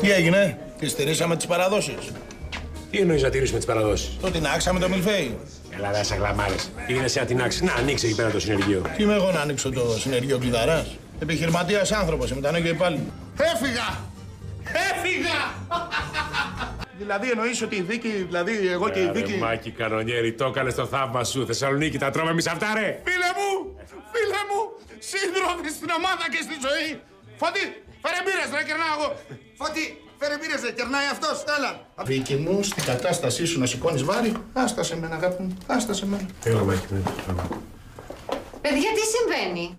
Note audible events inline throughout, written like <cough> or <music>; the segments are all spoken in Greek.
Τι έγινε, τη στηρίσαμε τις παραδόσεις; Τι εννοείς να τηρήσουμε τις παραδόσεις; Το τεινάξαμε το μιλφέι. Ελά, δεν σε γλαμάρες. Είναι σε ατινάξει. Να ανοίξει εκεί πέρα το συνεργείο. Τι είμαι εγώ να ανοίξω το συνεργείο κλειδαράς; Επιχειρηματίας άνθρωπος, είμαι τα και πάλι. Έφυγα! Έφυγα! δηλαδή εννοείς ότι η δίκη, δηλαδή εγώ και η δίκη. Ρε Μάκη κανονιέρη, το έκανες στο θαύμα σου. Θεσσαλονίκη, τα τρώμε εμείς αυτά, ρε. Φίλε μου! Φίλε μου! Σύντροφοι στην ομάδα και στη ζωή! Φωτή! Φέρε μπύρες, ρε, κερνάω εγώ! Φωτή! Φέρε μπύρες, ρε, κερνάει αυτός, έλα! Βίκη μου, στην κατάστασή σου να σηκώνεις βάρη, άστα σε μένα, αγάπη μου, άστα σε μένα. Έλα, Μάκη, ναι. Παιδιά, τι συμβαίνει;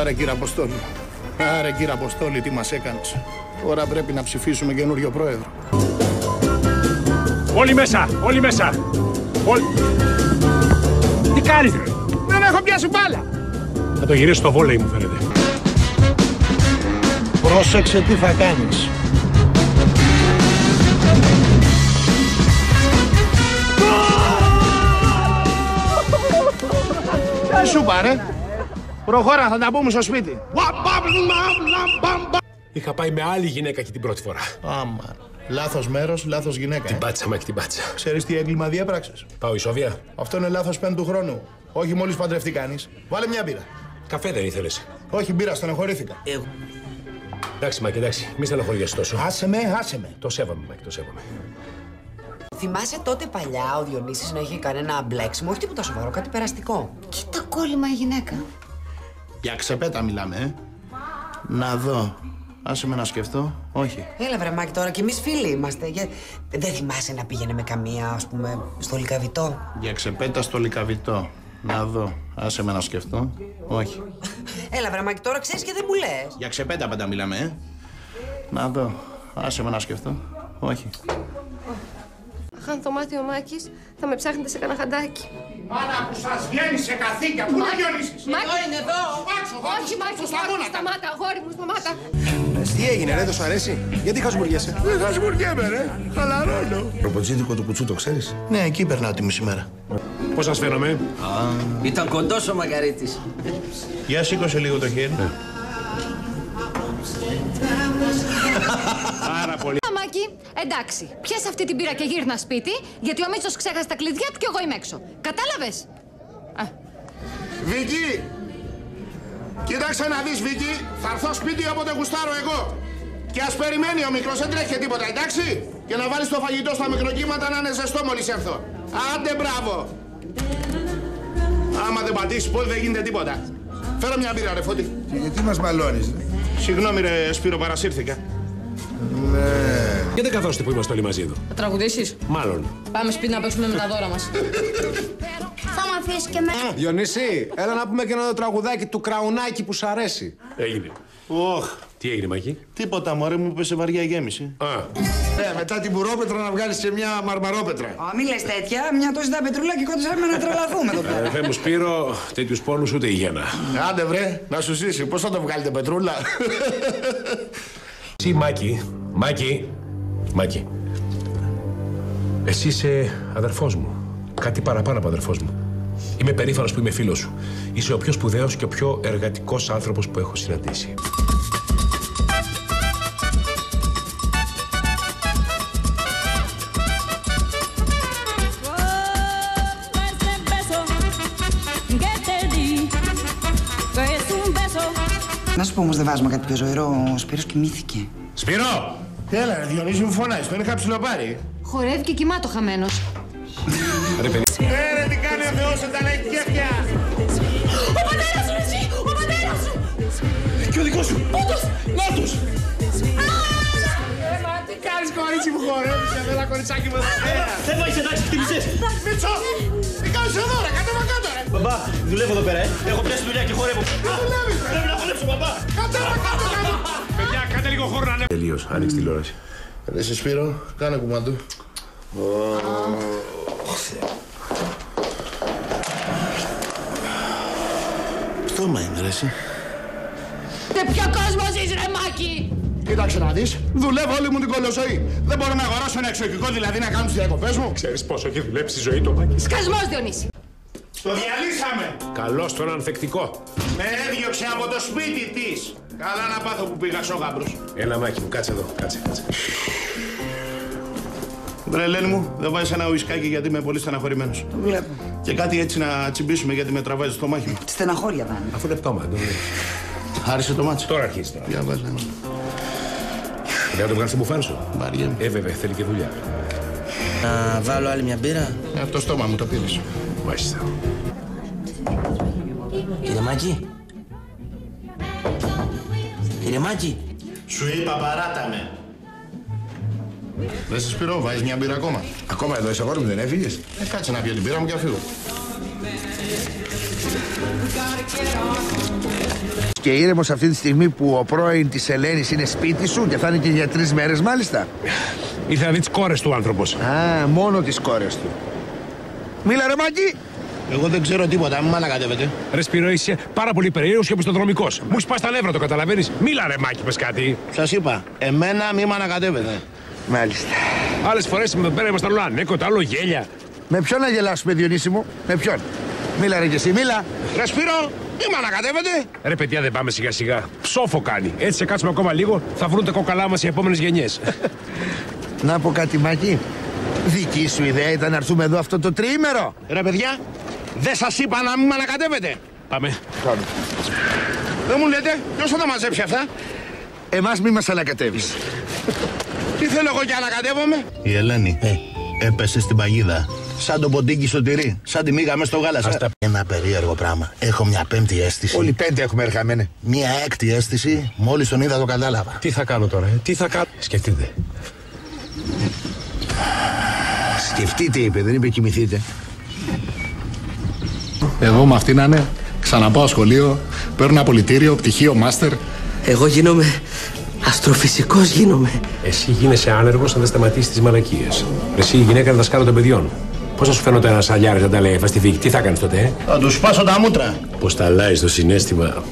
Άρα κύριε Αποστόλη, άρα κύριε Αποστόλη, τι μας έκανες. Τώρα πρέπει να ψηφίσουμε καινούριο πρόεδρο. Όλοι μέσα, όλοι μέσα. Όλοι... Τι κάνεις, ρε. Δεν έχω πιάσει μπάλα. Θα το γυρίσω στο βόλεϊ μου φαίνεται. Πρόσεξε τι θα κάνεις. Τι σου πάρε. Προχώρα, θα τα πούμε στο σπίτι. Είχα πάει με άλλη γυναίκα και την πρώτη φορά. Άμα. Λάθος μέρος, λάθος γυναίκα. Την πάτησα, Μάκη, την πάτησα. Ξέρεις τι έγκλημα διέπραξες; Πάω ισόβια. Αυτό είναι λάθος πέμπτου χρόνου. Όχι μόλις παντρευτεί κανείς. Βάλε μια μπύρα. Καφέ δεν ήθελες. Όχι μπύρα, στενοχωρήθηκα. Εντάξει, Μάκη, εντάξει. Μη στεναχωριέσαι τόσο. Άσε με, άσε με. Το σέβομαι, Μάκη, το σέβομαι. Θυμάσαι τότε παλιά ο Διονύσης να είχε κανένα μπλέξιμο, όχι τίποτα σοβαρό, κάτι περαστικό. Κοίτα κόλλημα η γυναίκα. Για ξεπέτα μιλάμε, ε. Να δω. Άσε με να σκεφτώ. Όχι. Έλα βρε Μάκη τώρα και εμείς φίλοι είμαστε. Για... Δεν θυμάσαι να πήγαινε με καμία, ας πούμε, στο λικαβιτό; Για ξεπέτα στο λικαβιτό. Να δω. Άσε με να σκεφτώ. Όχι. <laughs> Έλα βρε Μάκη τώρα ξέρεις και δεν μου λες. Για ξεπέτα πάντα μιλάμε, ε. Να δω. Άσε με να σκεφτώ. Όχι. Αν το μάθει ο Μάκης, θα με ψάχνετε σε κανένα χαντάκι. Μάνα που σας βγαίνει σε καθήκια, πού να διονύσεις. Μάκη, είναι εδώ. όχι Μάκη, όχι, σταμάτα, αγόρι μου, σταμάτα. Τι έγινε, ρε, δεν σου αρέσει; Γιατί χασμουριέσαι; Δεν θα σμουργέμαι, ρε. Χαλαρώνω. Προποτζίδικο του κουτσού το ξέρεις; Ναι, εκεί περνάω τη μισή μέρα. Πώς σας φαίνομαι; Ήταν κοντός ο Μαργαρίτης. Για σήκωσε λίγο το χέρι. <laughs> Πάρα πολύ. Α, Μάκη, εντάξει. Πιες αυτή την πύρα και γύρνα σπίτι, γιατί ο Μίτσος ξέχασε τα κλειδιά του και εγώ είμαι έξω. Κατάλαβες; Βίκυ! Κοίταξε να δεις, Βίκυ. Θα έρθω σπίτι όποτε γουστάρω εγώ. Και ας περιμένει ο μικρός, δεν τρέχει και τίποτα, εντάξει; Και να βάλεις το φαγητό στα μικροκύματα να είναι ζεστό μόλις έρθω. Άντε, μπράβο. Άμα δεν πατήσεις πόδι δεν γίνεται τίποτα. Φέρω μια μπύρα, ρε Φώτη. Και γιατί μας μαλώνεις. Συγγνώμη, ρε Σπύρο, παρασύρθηκα. Και δεν καθόστε που είμαστε όλοι μαζί εδώ. Θα τραγουδήσεις; Μάλλον. Πάμε σπίτι να παίξουμε με τα δώρα μας. Θα με αφήσεις και με. Διονύση, έλα να πούμε και ένα τραγουδάκι του κραουνάκι που σ' αρέσει. Έγινε. Όχ, Τι έγινε, Μάκη; τίποτα, μωρέ μου πέσε βαριά η γέμιση. Α, Ε, μετά την μπουρόπετρα να βγάλεις και μια μαρμαρόπετρα. Α, μη λες τέτοια, μια τόση τα πετρούλα και κόντουσαμε να τρελαθούμε εδώ πέρα. Αδερφέ μου Σπύρο, τέτοιους πόνου ούτε η γέννα. Άντε, βρε, να σου ζήσει. Πώς θα το βγάλετε, πετρούλα; Εσύ, Μάκη, Μάκη, Μάκη. Εσύ είσαι αδερφός μου. Κάτι παραπάνω από αδερφός μου. Είμαι περήφανος που είμαι φίλος σου. Είσαι ο πιο σπουδαίος και ο πιο εργατικός άνθρωπος που έχω συναντήσει. Να σου πω όμως δεν βάζουμε κάτι πιο ζωηρό, ο Σπύρος κοιμήθηκε. Σπύρο! Έλα, ρε, Διονύση μου φωνάζει, τον είχα ψηλοπάρει. Χορεύει και κοιμάτο χαμένος. Ρε παιδί. Ε, ρε, τι κάνει ο Θεός όταν έχει κέφια. Ο πατέρας σου, εσύ! Ο πατέρας σου! Και ο δικός σου. Όντως, νάτος. Έλα, τι κάνεις κορίτσι μου, χορεύεις, έλα, κοριτσάκι μου, εδώ πέρα. Δεν βοήθησε, εντάξει, χτύπησες. Μίτσο, τι κάνεις εδώ, ρε, κατέβα κάτω, ρε. Μπαμπά, δουλεύω εδώ πέρα, ε. Έχω πιάσει δουλειά και χορεύω. Τι δουλεύεις, ρε. Πρέπει να χορέψω, μπαμπά. Κατέβα κάτω, κάτω. Παιδιά, κάντε λίγο χώρο να ανέβει. Τελείως, άνοιξε τηλεόραση. Ρε, σε Σπύρο, κάνε κουμάντου. Πτώμα είναι, ρε, εσύ. Και ποιο κόσμος ζεις ρε Μάκη. Κοίταξε να δεις, δουλεύω όλη μου την κολοζωή. Δεν μπορώ να αγοράσω ένα εξωτικό δηλαδή να κάνω τις διακοπές μου. Ξέρεις πόσο έχει δουλέψει η ζωή του, Μάκη; Σκασμός Διονύση. Το διαλύσαμε. Καλό στον ανθεκτικό. Με έδιωξε από το σπίτι της. Καλά να πάθω που πήγα σόγαμπρος. Έλα, Μάκη μου, κάτσε εδώ. Κάτσε, κάτσε. Βρε Ελένη μου, δεν βάζεις ένα ουισκάκι γιατί είμαι πολύ στεναχωρημένος. Το βλέπω. Και κάτι έτσι να τσιμπήσουμε γιατί με τραβάζει στο μάχη μου. Στεναχώρια δάνε. Αφού είναι πτώμα. το- Άρεσε το μάτσο. Τώρα αρχίζει τώρα. Για βάζε ένα. Για να το βγάλεις την μπουφάν σου. Βαριέμαι. Ε, βέβαια, θέλει και δουλειά. Να βάλω άλλη μια μπύρα. Ε, Από το στόμα μου το πήρες. Μάλιστα. Κύριε Μάκη. Κύριε Μάκη. Σου είπα παράτα με. Δεν σε σπυρώ, βάζεις μια μπύρα ακόμα. Ακόμα εδώ είσαι αγόρι μου, δεν έφυγες; Ε, κάτσε να πιω την μπύρα μου και να φύγω. Και ήρεμος αυτή τη στιγμή που ο πρώην της Ελένης είναι σπίτι σου και θα είναι και για τρεις μέρες μάλιστα; Ήρθε να δει τις κόρες του άνθρωπος. Α, μόνο τις κόρες του. Μίλα ρε Μάκη. Εγώ δεν ξέρω τίποτα, μην μ' ανακατεύετε. Ρε Σπύρο, είσαι πάρα πολύ περίεργος και οπισθοδρομικός. Μου σπάς τα νεύρα, το καταλαβαίνεις; Μίλα ρε, Μάκη, πες κάτι. Σας είπα, εμένα μη μ' ανακατεύετε. Μάλιστα. Άλλες φορές με εδώ πέρα ήμασταν όλο ανέκοτα, άλλο γέλια. Με ποιον να γελάσουμε, Διονύση μου, με ποιον; Μίλα ρε και εσύ, μίλα. Ρε Σπύρο, μη μ' ανακατεύετε. Ρε παιδιά, δεν πάμε σιγά σιγά. Ψόφο κάνει. Έτσι σε κάτσουμε ακόμα λίγο, θα βρουν τα κόκαλά μας οι επόμενες γενιές. Να πω κάτι, Μάκη. Δική σου ιδέα ήταν να έρθουμε εδώ αυτό το τριήμερο. Ρε παιδιά, δεν σας είπα να μην μ' ανακατεύετε. πάμε. Δεν μου λέτε, ποιος θα τα μαζέψει αυτά; Εμάς μη μας ανακατεύεις. Τι θέλω εγώ και ανακατεύομαι; Η Ελένη έπεσε στην παγίδα. Σαν το ποντίκι στο τυρί. Σαν τη μίγα μέσα στο γάλα. Σαν... Ένα περίεργο πράγμα. Έχω μια πέμπτη αίσθηση. Όλοι πέντε έχουμε ερχαμένε. Μια έκτη αίσθηση. Μόλις τον είδα το κατάλαβα. Τι θα κάνω τώρα, ε; τι θα κάνω. Σκεφτείτε. Σκεφτείτε, είπε, δεν είπε κοιμηθείτε. Εγώ με αυτήν να είναι, ξαναπάω σχολείο, παίρνω απολυτήριο, πτυχίο, μάστερ. Εγώ γίνομαι. Αστροφυσικός γίνομαι. Εσύ γίνεσαι άνεργος αν δεν σταματήσεις τις μαλακίες. Εσύ η γυναίκα δασκάλα των παιδιών. Πώς θα σου φαίνεται ένα αλιάρι να τα λέει στη δίκη, τι θα κάνεις τότε, ε; Θα τους σπάσω τα μούτρα. Πώς τα λάει το συνέστημα;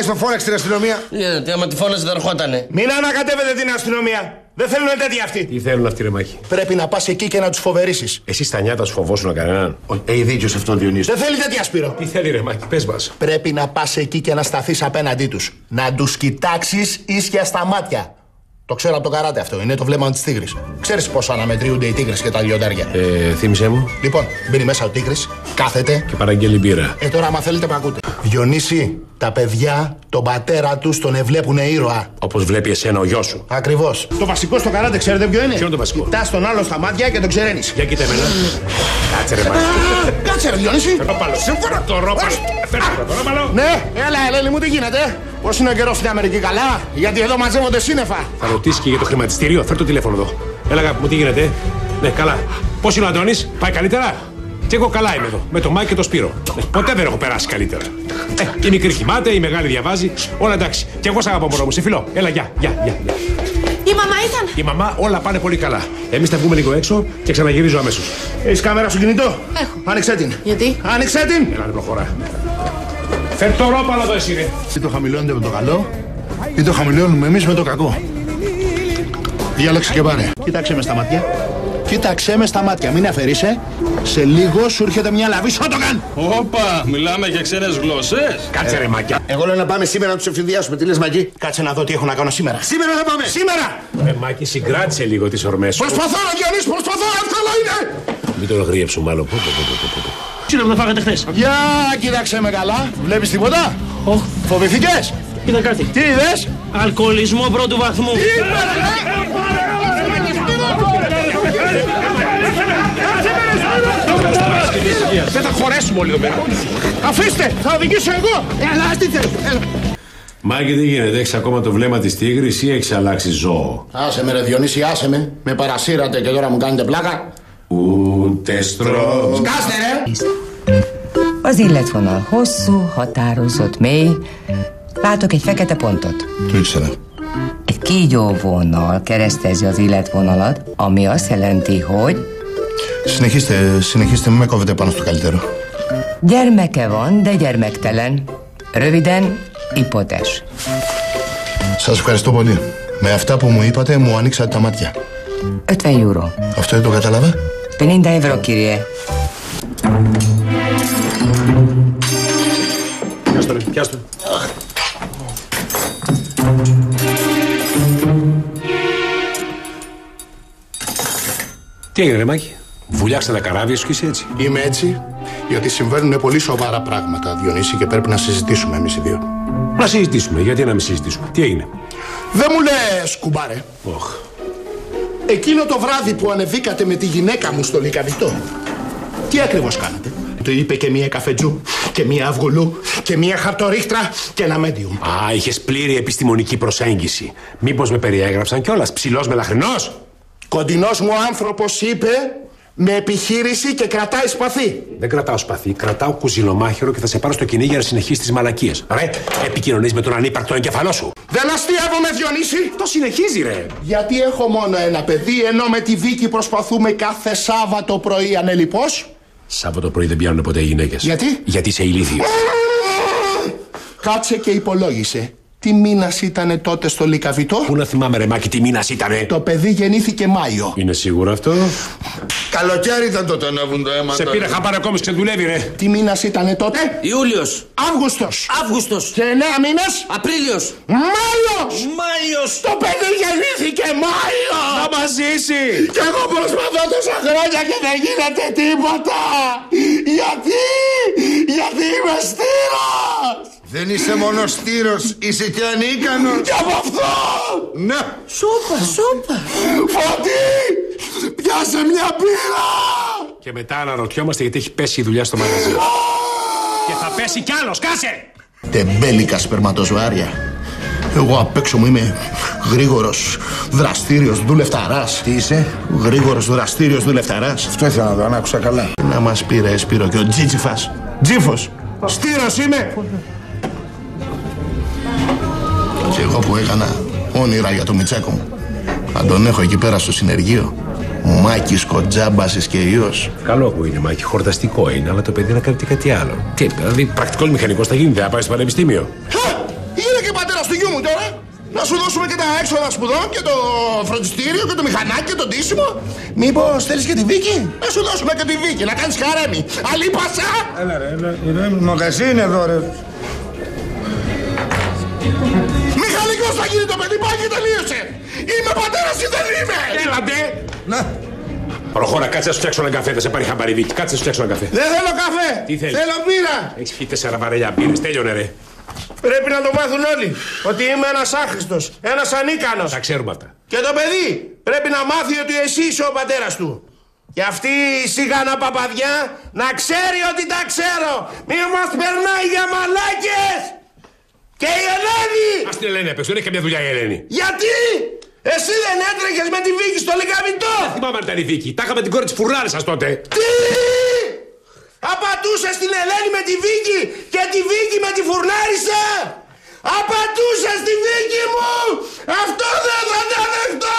Στο φώναξε την αστυνομία. Γιατί άμα τη φώναζε δεν ερχότανε. Μην ανακατεύετε την αστυνομία. Δεν θέλουν τέτοια αυτοί. Τι θέλουν αυτοί, ρε Μάκη; Πρέπει να πας εκεί και να τους φοβερήσεις. Εσύ στα νιάτα σου φοβόσουν κανέναν. Έχει δίκιο σε αυτόν Διονύση. Δεν θέλει τέτοια Σπύρο. Τι θέλει, ρε Μάκη, πες μας. Πρέπει να πας εκεί και να σταθείς απέναντί τους. Να τους κοιτάξεις ίσια στα μάτια. Το ξέρω από το καράτε αυτό. Είναι το βλέμμα της τίγρης. Ξέρεις πόσο αναμετριούνται οι τίγρες και τα λιοντάρια; Ε, θύμισε μου Λοιπόν, μπαίνει μέσα ο τίγρης, κάθεται. και παραγγέλει μπύρα. Ε, τώρα, άμα θέλετε, με ακούτε. Διονύση, τα παιδιά, τον πατέρα τους τον ευλέπουν ήρωα. Όπως βλέπει εσένα ο γιος σου. Ακριβώς. Το βασικό στο καράτε, ξέρετε ποιο είναι; Ποιο είναι το βασικό; Κοιτά τον άλλο στα μάτια και τον ξεραίνεις. Για κοίτα εμένα. Κάτσε, ρε Μάκη. Κάτσε, ρε Διονύση. Ρόπαλο. Σύμφωνα. Το ρόπαλο. Φέρτε το ρόπαλο. Ναι, έλα, Ελένη μου, τι γίνεται; Πώς είναι ο καιρός στην Αμερική, καλά; Γιατί εδώ μαζεύονται σύννεφα. Θα ρωτήσει και για το χρηματιστήριο. Φέρ το τηλέφωνο εδώ. Έλα, αγάπη μου, τι γίνεται; Ναι, καλά. Πώς είναι ο Αντώνης, πάει καλύτερα; Και εγώ καλά είμαι εδώ, με το Μάικ και το Σπύρο. Ε, ποτέ δεν έχω περάσει καλύτερα. Ε, η μικρή κοιμάται, η μεγάλη διαβάζει. Όλα εντάξει. Και εγώ σ' αγαπώ, μωρό μου, σε φιλώ. Έλα, γεια, γεια, γεια. γεια. Η μαμά ήταν; Η μαμά όλα πάνε πολύ καλά. Εμείς θα βγούμε λίγο έξω και ξαναγυρίζω αμέσως. Έχεις κάμερα στο κινητό; Έχω. Άνοιξε την. Γιατί; Άνοιξε την. Έλα, ρε, προχωρά. Φέρ το ρόπαλο εδώ, εσύ, ρε. Ή το χαμηλώνετε με το καλό, ή το χαμηλώνουμε εμείς με το κακό. Διάλεξε και πάρε. Κοίταξε με στα μάτια. Κοίταξε με στα μάτια, μην αφαιρείσαι. Σε λίγο σου έρχεται μια λαβή σότοκαν. Όπα, μιλάμε για ξένες γλώσσες. Κάτσε, ρε, μάκια. Εγώ λέω να πάμε σήμερα να τους εφηδιάσουμε. Τι λες, Μάκη; Κάτσε να δω τι έχω να κάνω σήμερα. Σήμερα θα πάμε. Σήμερα! Ε, Μάκη, συγκράτησε λίγο τις ορμές σου. Προσπαθώ να Διονύση, προσπαθώ, εύκολο είναι! Μην τον γρίεψουμε άλλο. Πω, πω, πω, πω, πω. Ξύλο που το φάγατε χθες; Για κοίταξε με καλά. Βλέπεις τίποτα; Οχ, Φοβηθήκες? είδα κάτι. Τι είδες? Αλκοολισμό πρώτου βαθμού. Δεν θα χωρέσουμε όλοι εδώ πέρα. Αφήστε! Θα οδηγήσω εγώ! Έλα, τι θες! Έλα. Μάκη, τι γίνεται, έχει ακόμα το βλέμμα τη τίγρη ή έχει αλλάξει ζώο. Άσε με ρε Διονύση, άσε με. Με παρασύρατε και τώρα μου κάνετε πλάκα. Ούτε στρώ. Σκάστε ρε! Az életvonal hosszú, határozott, mély. Látok egy fekete pontot. Το ήξερα. Egy kígyó vonal keresztezi az életvonalat, ami azt jelenti, hogy Συνεχίστε, συνεχίστε, μην με κόβετε πάνω στο καλύτερο. gyermeke van, de gyermektelen. Röviden, ipotes. Σας ευχαριστώ πολύ. Με αυτά που μου είπατε μου ανοίξατε τα μάτια. 50 euró. Αυτό δεν το κατάλαβα. 50 evró, kyrie. Πιάστο. Τι έγινε, ρε Μάκη; Βουλιάξε ένα καράβι σου και είσαι έτσι. Είμαι έτσι, γιατί συμβαίνουν πολύ σοβαρά πράγματα, Διονύση, και πρέπει να συζητήσουμε εμείς οι δύο. Να συζητήσουμε. Γιατί να μην συζητήσουμε; Τι έγινε; Δεν μου λες, κουμπάρε. Οχ. Εκείνο το βράδυ που ανεβήκατε με τη γυναίκα μου στο λικαβιτό, τι ακριβώς κάνατε; Του είπε και μία καφετζού, και μία αυγουλού, και μία χαρτορίχτρα και ένα μέντιουμ. Α, είχες πλήρη επιστημονική προσέγγιση. Μήπως με περιέγραψαν κιόλας; Ψηλός μελαχρινός; Κοντινός μου άνθρωπος είπε με επιχείρηση και κρατάει σπαθί. Δεν κρατάω σπαθί, κρατάω κουζινομάχαιρο και θα σε πάρω στο κυνήγι για να συνεχίσεις τις μαλακίες. Ρε, επικοινωνείς με τον ανύπαρκτο εγκεφαλό σου. Δεν αστείευομαι, Διονύση. Το συνεχίζει, ρε. Γιατί έχω μόνο ένα παιδί, ενώ με τη Βίκη προσπαθούμε κάθε Σάββατο πρωί ανελειπώς. Σάββατο πρωί δεν πιάνουν ποτέ οι γυναίκες. Γιατί; Γιατί είσαι ηλίθιος. Κάτσε και υπολόγισε. Τι μήνας ήταν τότε στο Λικαβιτό. Πού να θυμάμαι, ρε Μάκη, τι μήνας ήτανε; Το παιδί γεννήθηκε Μάιο. Είναι σίγουρο αυτό; Καλοκαίρι ήταν τότε να βγουν το αίμα. Σε πήρε χαμπάρι ακόμη και δουλεύει, ρε. Τι μήνας ήταν τότε; Ιούλιος. Αύγουστος. Αύγουστος. Και εννέα μήνε. Απρίλιος. Μάιος. Μάιος. Το παιδί γεννήθηκε Μάιο. Να μας ζήσει. Και εγώ προσπαθώ τόσα χρόνια και δεν γίνεται τίποτα. Γιατί. Γιατί είμαι στήρος. Δεν είσαι μόνο στήρος, είσαι και ανίκανος. Και από αυτό. Ναι. Σούπα, σούπα. Φωτή. Πιάσε μια πύρα. Και μετά αναρωτιόμαστε γιατί έχει πέσει η δουλειά στο μαγαζί. και θα πέσει κι άλλος, κάσε! Τεμπέλικα σπερματοζωάρια. Εγώ απ' έξω μου είμαι γρήγορος, δραστήριος, δουλευταράς. Τι είσαι, Γρήγορος, δραστήριος, δουλευταράς. αυτό ήθελα να δω, αν άκουσα καλά. Να μας πει ρε Σπύρο και ο Τζίτσιφας. Τζίφος. Στήρος είμαι. Και εγώ που έκανα όνειρα για το Μιτσάκο μου. Αν τον έχω εκεί πέρα στο συνεργείο. Μάκης, κοτζάμπασης και ιός. Καλό που είναι, Μάκη, χορταστικό είναι, αλλά το παιδί να κάνει και κάτι άλλο. Τι, δηλαδή, πρακτικός μηχανικός θα γίνει, δεν θα πάει στο πανεπιστήμιο. Χα! Είναι και πατέρα του γιού μου τώρα. Να σου δώσουμε και τα έξοδα σπουδών και το φροντιστήριο και το μηχανάκι και το ντύσιμο. Μήπως θέλεις και τη Βίκη; Να σου δώσουμε και τη Βίκη, να κάνεις χαρέμι. Αλίπασα! Έλα ρε, έλα, ρε, μαγαζί είναι εδώ ρε. Μηχανικό θα γίνει το παιδί, πάει και τελείωσε. Είμαι πατέρας ή δεν είμαι. Έλατε! Να, Προχώρα, κάτσε να σου φτιάξω ένα καφέ, θα σε πάρει χαμπαριβίκι. Κάτσε να σου φτιάξω ένα καφέ. Δεν θέλω καφέ. Τι θέλεις; Θέλω πύρα. Έχεις φύγει τέσσερα βαρέλια πύρε, τέλειωνε ρε. Πρέπει να το μάθουν όλοι. Ότι είμαι ένας άχρηστος, ένας ανίκανος. Τα ξέρουμε αυτά. Και το παιδί πρέπει να μάθει ότι εσύ είσαι ο πατέρας του. Και αυτή η σιγάνα παπαδιά να ξέρει ότι τα ξέρω. Μη μας περνάει για μαλάκες. Και η Ελένη. Α την Ελένη απ' έξω, δεν έχει καμιά δουλειά η Ελένη. Γιατί; Εσύ δεν έτρεχες με τη Βίκη στο λιγαμιτό. Θυμάμαι αν ήταν η Βίκη. Τα είχαμε την κόρη της φουρνάρη σα τότε. Τι! Απατούσες την Ελένη με τη Βίκη και τη Βίκη με τη φουρνάρισα! Απατούσες τη Βίκη μου! Αυτό δεν θα το δεχτώ!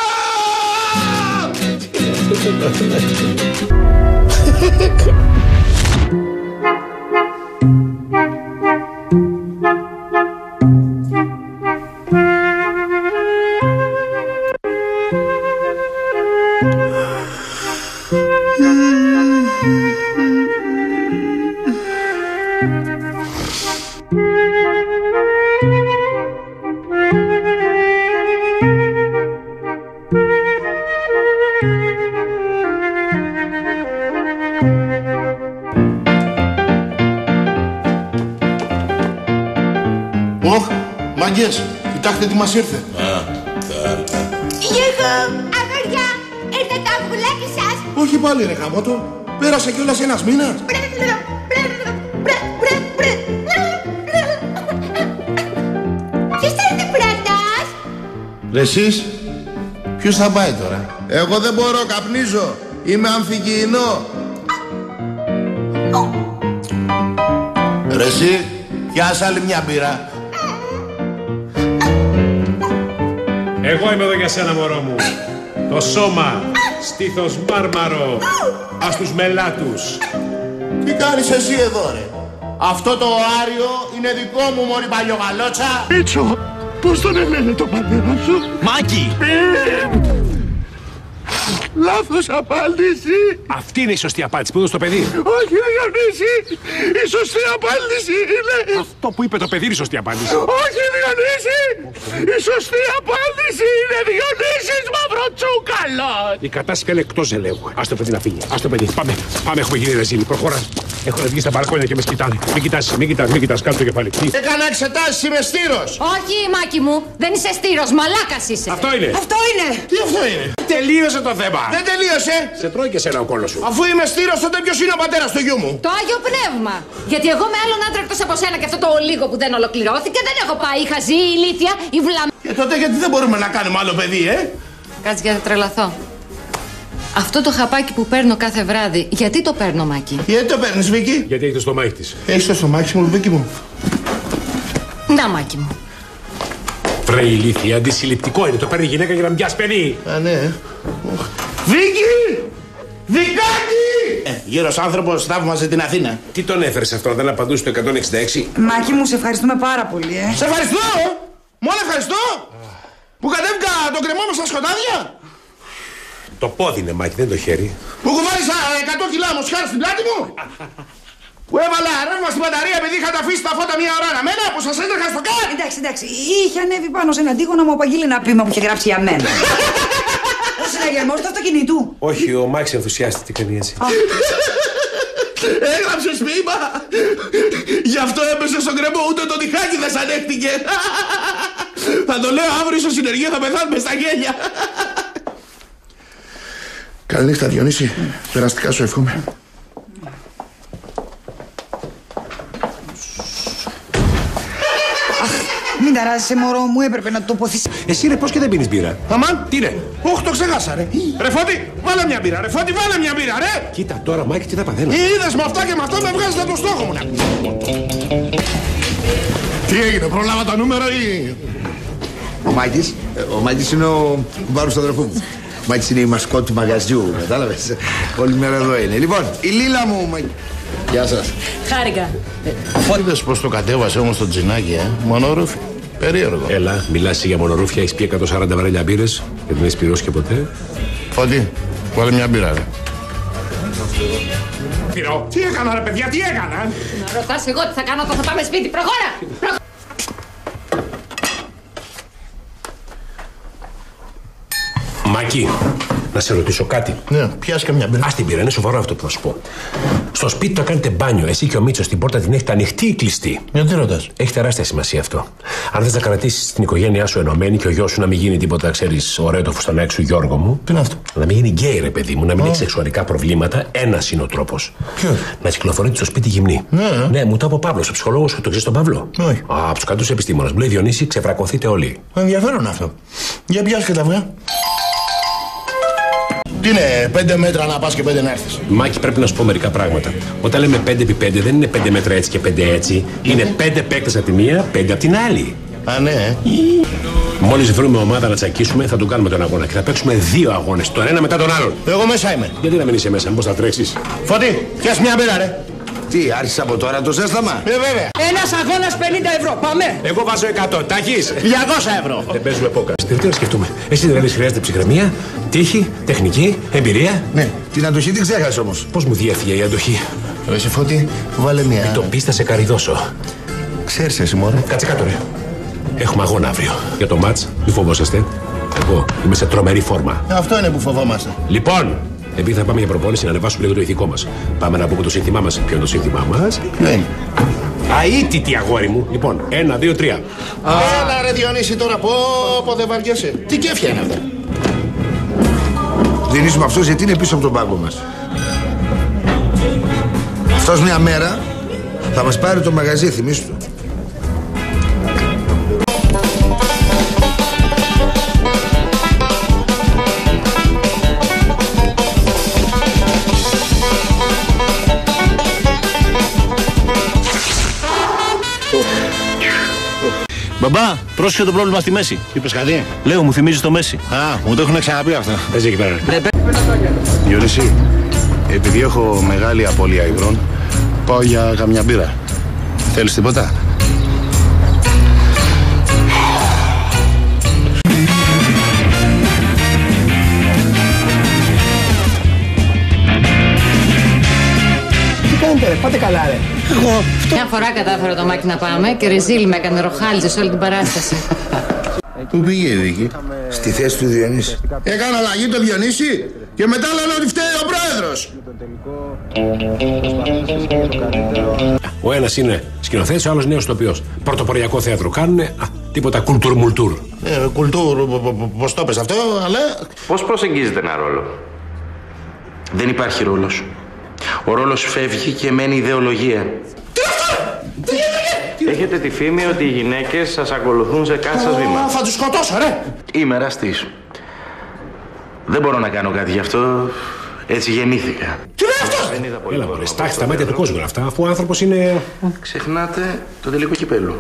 <laughs> μας ήρθε. Γιούχου, αγόρια, ήρθε το αυγουλάκι σας. Όχι πάλι ρε γαμότο, πέρασε κιόλας ένας μήνας. Ποιος θα έρθει πρώτος; Ρε εσείς, ποιος θα πάει τώρα; Εγώ δεν μπορώ, καπνίζω. Είμαι αμφιγεινό. Ρε εσύ, πιάσε άλλη μια μπύρα. Εγώ είμαι εδώ για σένα, μωρό μου. Το σώμα, στήθος μάρμαρο, ας τους μελάτους. Τι κάνεις εσύ εδώ ρε; Αυτό το άριο είναι δικό μου μωρή παλιογαλότσα. Μίτσο, πώς τον λένε το πατέρα σου; Μάκη! Λάθος απάντηση. Αυτή είναι η σωστή απάντηση που έδωσε το παιδί; Όχι, Διονύση. Η σωστή απάντηση είναι... Αυτό που είπε το παιδί είναι η σωστή απάντηση. Όχι, Διονύση. Η σωστή απάντηση είναι Διονύσης Μαυροτσούκαλος. Η κατάσταση πια είναι εκτός ελέγχου. Α το παιδί να φύγει. Α το παιδί. Πάμε, πάμε, έχουμε γίνει ρεζίλη. Προχώρα. Έχω βγεις στα μπαλκόνια και με κοιτάνε. Μην κοιτάς, μην κοιτάς, μην κοιτάς. Κάτω το κεφάλι. Τι; Έκανα εξετάσεις, είμαι στήρος. Όχι, Μάκη μου, δεν είσαι στήρος, μαλάκας είσαι. Αυτό είναι. Αυτό είναι. Τι αυτό είναι; Τελείωσε το θέμα. Δεν τελείωσε; Σε τρώει και σένα ο κόλος σου. Αφού είμαι στήρος, τότε ποιος είναι ο πατέρας του γιού μου; Το Άγιο Πνεύμα. Γιατί εγώ με άλλον άντρα εκτός από σένα και αυτό το λίγο που δεν ολοκληρώθηκε δεν έχω πάει. Είχα ζει η ηλίθεια, η βλαμ... Και τότε γιατί δεν μπορούμε να κάνουμε άλλο παιδί, ε; Κάτσε για να τρελαθώ. Αυτό το χαπάκι που παίρνω κάθε βράδυ, γιατί το παίρνω, Μάκη; Γιατί το παίρνεις, Βίκη. Γιατί έχει το στομάχι της. Έχεις το στομάχι μου, Βίκη μου. Να, Μάκη μου. Βρε ηλίθεια, αντισυλληπτικό είναι. Το παίρνει η γυναίκα για να μην πιάσει παιδί. Α, ναι. Βίκη! Δικάκι! Ε, γύρος άνθρωπος θαύμαζε την Αθήνα. Τι τον έφερες αυτό, δεν απαντούσε το 166. Μάκη μου, σε ευχαριστούμε πάρα πολύ, ε. Σε ευχαριστώ! Μόνο ευχαριστώ! Που κατέβηκα το κρεμό μου στα σκοτάδια! Το πόδι είναι, Μάκη, δεν το χέρι. Που κουβάλισα 100 κιλά μοσχάρι στην πλάτη μου! Που έβαλα ρεύμα στην μπαταρία επειδή είχατε αφήσει τα φώτα μία ώρα αναμένα που σας έτρεχα στο κάτω! Εντάξει, εντάξει. Είχε ανέβει πάνω σε έναν τοίχο να μου απαγγείλει ένα πείμα που είχε γράψει για μένα. <laughs> Ο συναγερμός του αυτοκινήτου. Όχι, ο Μάξ ενθουσιάστηκε, τι κάνει έτσι. Έγραψες μήμα! Γι' αυτό έπεσε στον κρεμό, ούτε το τυχάκι δεν σαν ανέχτηκε. <laughs> Θα το λέω αύριο στο συνεργείο, θα πεθάνουμε στα γέλια. Καληνύχτα, Διονύση. Περαστικά σου εύχομαι. Μην ταράζεσαι, μωρό μου, έπρεπε να το τοποθήσει. Εσύ ρε, πώς και δεν πίνεις μπύρα; Αμάν, Τι είναι; όχι το ξεχάσα, ρε. Ρε Φώτη, βάλε μια μπύρα, ρε Φώτη, βάλε μια μπύρα, ρε. Κοίτα τώρα, Μάκη, τι θα παθαίνω. Είδες με αυτά και με αυτά με βγάζετε το στόχο μου. να. Τι έγινε, προλάβα τα νούμερα ή... Ο Μάκης, ε, ο Μάκης είναι ο κουμπάρος του αδερφού μου. Ο Μάκης είναι η μασκότ του μαγαζιού, κατάλαβες. Όλη μέρα εδώ είναι. Λοιπόν, η Λίλα μου, Μάκη. Γεια σας. Χάρηκα. Είδες πως το κατέβασε όμως το τζινάκι, ε. Μονόροφη. Περίεργο. Έλα, μιλάς για μονορούφια, έχεις πει 140 βαρέλια μπύρες και δεν έχει πληρώσει και ποτέ. Φώτη, βάλε μια μπύρα, ρε. Πυρό. Τι έκανα, ρε παιδιά, τι έκανα; Να ρωτάς εγώ τι θα κάνω όταν θα πάμε σπίτι. Προχώρα! Μάκη, να σε ρωτήσω κάτι. Ναι, πιάσε και μια μπύρα. Άσε την μπύρα, είναι σοβαρό αυτό που θα σου πω. Στο σπίτι το κάνετε μπάνιο. Εσύ και ο Μίτσος την πόρτα την έχετε ανοιχτή ή κλειστή; Γιατί ρωτάς; Έχει τεράστια σημασία αυτό. Αν θες να κρατήσεις την οικογένειά σου ενωμένη και ο γιος σου να μην γίνει τίποτα, ξέρεις, ωραίο το φουστανάκι σου, Γιώργο μου. Τι είναι αυτό; Να μην γίνει γκέι, ρε παιδί μου, να μην έχει σεξουαλικά προβλήματα. Ένας είναι ο τρόπος. Ποιος; Να κυκλοφορείτε στο σπίτι γυμνοί. Ναι, ε. ναι, μου το είπε ο Παύλος, ο ψυχολόγος σου. Το ξέρεις τον Παύλο; Όχι. Α, από τους κάτω επιστήμονες. Μου λέει Διονύση, ξεβρακωθείτε όλοι. Ενδιαφέρον αυτό. Για πιάσε και τα αυγά. Τι είναι, πέντε μέτρα να πας και πέντε να έρθεις; Μάκη, πρέπει να σου πω μερικά πράγματα. Όταν λέμε 5x5 δεν είναι 5 μέτρα έτσι και 5 έτσι. Είναι 5 παίκτες από τη μία, 5 από την άλλη. Α, ναι, ε. Μόλις βρούμε ομάδα να τσακίσουμε, θα τον κάνουμε τον αγώνα και θα παίξουμε δύο αγώνες, τον ένα μετά τον άλλον. Εγώ μέσα είμαι. Γιατί να μην είσαι μέσα, πώ θα τρέξεις; Φώτη, πιάσε μια μπύρα, ρε. Τι, άρχισε από τώρα το ζέσταμα; Ε, βέβαια. Ένας αγώνας 50 ευρώ. Πάμε. Εγώ βάζω 100, τα έχεις; 200 ευρώ. Δεν παίζουμε πόκα. Τι να σκεφτούμε. Εσύ δηλαδή χρειάζεται ψυχραιμία, τύχη, τεχνική, εμπειρία; Ναι, την αντοχή την ξέχασες όμως. Πώς μου διέφυγε η αντοχή; Ρε, εσύ Φώτη, βάλε μια. Το πίστα σε καριδώσω. Ξέρεις εσύ, μωρέ. Κάτσε κάτω, ρε. Έχουμε αγώνα αύριο. Για το μάτς, μη φοβόσαστε. Εγώ είμαι σε τρομερή φόρμα. Ε, Αυτό είναι που φοβόμαστε. Λοιπόν, επειδή θα πάμε για προπόνηση, να ανεβάσουμε λίγο το ηθικό μας. Πάμε να πούμε το σύνθημά μας. Ποιο είναι το σύνθημά μας; Ποιο είναι. Αίτητη αγόρι μου. Λοιπόν, ένα, δύο, τρία. Έλα ρε Διονύση τώρα, πω, πω δεν βαριέσαι. Τι κέφια είναι αυτά; Δίνεις αυτός γιατί είναι πίσω από τον πάγκο μας; Αυτός μια μέρα θα μας πάρει το μαγαζί, θυμίσου το. Μπαμπά, πρόσεχε το πρόβλημα στη μέση. Είπες κάτι; Λέω, μου θυμίζει το μέση. Α, μου το έχουν ξαναπεί αυτό. Παίζει εκεί πέρα. ρε. Διονύση, επειδή έχω μεγάλη απώλεια υγρών, πάω για καμιά μπύρα. Θέλεις τίποτα; Άντε ρε, πάτε καλά ρε. Εγώ. Μια φορά κατάφερα το μάκι να πάμε και ρεζίλ με έκανε ροχάλιζε σε όλη την παράσταση. Πού πήγε η Βίκη, στη θέση του Διονύση. Έκανε αλλαγή το Διονύση και μετά λένε ότι φταίει ο πρόεδρος. Ο ένας είναι σκηνοθέτης, ο άλλος νέος τοπίο. Πρωτοποριακό θέατρο κάνουν. Α, τίποτα κουλτούρ μουλτούρ. Ε, κουλτούρ, πώς το πες αυτό, αλλά. Πώς προσεγγίζετε ένα ρόλο, Δεν υπάρχει ρόλος. Ο ρόλος φεύγει και μένει ιδεολογία. Έχετε τη φήμη ότι οι γυναίκες σας ακολουθούν σε κάθε σας βήμα. Θα τους σκοτώσω, ρε! Είμαι εραστή. Δεν μπορώ να κάνω κάτι γι' αυτό. Έτσι γεννήθηκα. Τι λέει αυτός! Δεν είδα πολύ. Έλα, μωρέ, στάχει τα μάτια του κόσμου είναι αυτά, αφού ο άνθρωπος είναι. Ξεχνάτε το τελικό κυπέλο.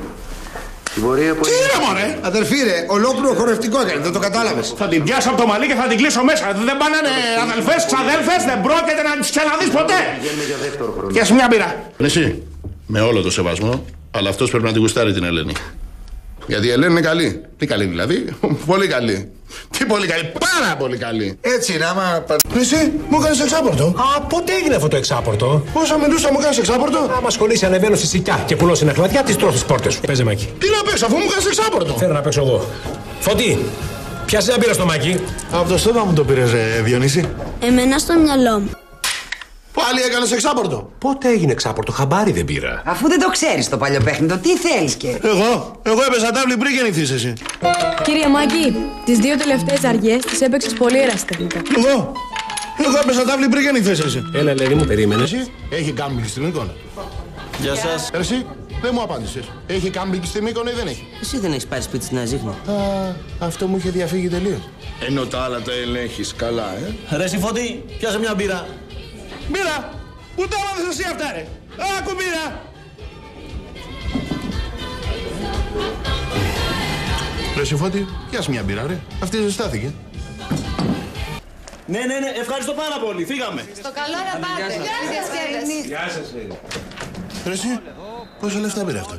Την πορεία που. Τι είναι, μωρέ! Αδερφή ρε, ολόκληρο χορευτικό έκανε, δεν το κατάλαβες. Θα την πιάσω από το μαλλί και θα την κλείσω μέσα. Δεν πάνε αδελφές, ξαδέλφες, δεν πρόκειται να τις ξαναδείς ποτέ. Βγαίνουμε για δεύτερο χρόνο. Πιάσ' μια μπύρα. Εσύ, με όλο το σεβασμό, αλλά αυτός πρέπει να την γουστάρει την Ελένη. Γιατί η Ελένη είναι καλή. Τι καλή δηλαδή, <laughs> πολύ καλή. Τι πολύ καλή, πάρα πολύ καλή. Έτσι είναι, άμα. Εσύ, μου έκανες εξάπορτο. Α, πότε έγινε αυτό το εξάπορτο; Όσα μιλούσα, μου έκανες εξάπορτο; Άμα ασχολείσαι, ανεβαίνω στη σικιά και πουλώ ένα κλαδιά, τις τρώω τι πόρτες σου. Παίζε μάκι. Τι να παίξω, αφού μου έκανες εξάπορτο. Θέλω να παίξω εγώ. Φωτή, πιάσες ένα πήρα στο μάκι. Από το στόμα μου το πήρε, Διονύση. Εμένα στο μυαλό μου. Πάλι έκανες εξάπορτο. Πότε έγινε εξάπορτο, χαμπάρι δεν πήρα. Αφού δεν το ξέρεις το παλιό παιχνίδι, τι θέλεις και. Εγώ, εγώ έπαιζα τάβλη πριν γεννηθεί εσύ. Κύριε Μάκη, τις δύο τελευταίες αργίε τις έπαιξες πολύ ερασιτεχνικά. Εγώ, εγώ έπαιζα τάβλη πριν γεννηθεί εσύ. Έλα, Ελένη μου, περίμενες. Εσύ, έχει κάμπινγκ στην εικόνα. Γεια σας. Εσύ, δεν μου απάντησες. Έχει κάμπινγκ στην εικόνα ή δεν έχει; Εσύ δεν έχεις πάρει σπίτι στην Αζίχνο. Α, αυτό μου είχε διαφύγει τελείως. Ενώ τα άλλα τα ελέγχεις καλά, ε. Ρε Συμφώτη, πιάσε μια μπύρα. Μπύρα! Πού τα έμαθες εσύ αυτά, ρε! Άκου μπύρα! Ρε Συμφώτη, πιάσε μια μπύρα, ρε. Αυτή ζεστάθηκε. Ναι, ναι, ναι, ευχαριστώ πάρα πολύ. Φύγαμε. Στο καλό να πάτε. Διασκέδαση. Γεια σας. Ρε εσύ, πόσα λεφτά πήρε αυτό;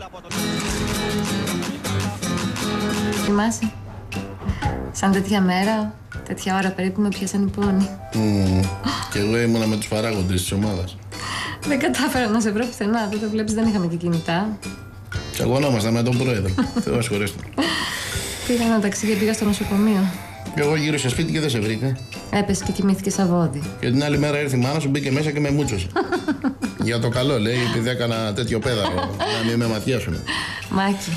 Θυμάσαι. Σαν τέτοια μέρα, τέτοια ώρα περίπου με πιάσαν οι πόνοι. Mm, και εγώ ήμουνα με τους παράγοντες της ομάδας. Δεν κατάφερα να σε βρω πουθενά. Τότε βλέπεις δεν είχαμε και κινητά. Και αγωνόμασταν με τον πρόεδρο. Θεός χωρίστε. Πήρα ένα ταξί και πήγα στο νοσοκομείο. Και εγώ γύρισα σπίτι και δεν σε βρήκα. Έπεσε και κοιμήθηκε σαν βόδι. Και την άλλη μέρα ήρθε η μάνα σου, μπήκε μέσα και με μούντζωσε. <laughs> Για το καλό, λέει, επειδή έκανα τέτοιο παίδαρο. να μην με ματιάσουν. Μάκη,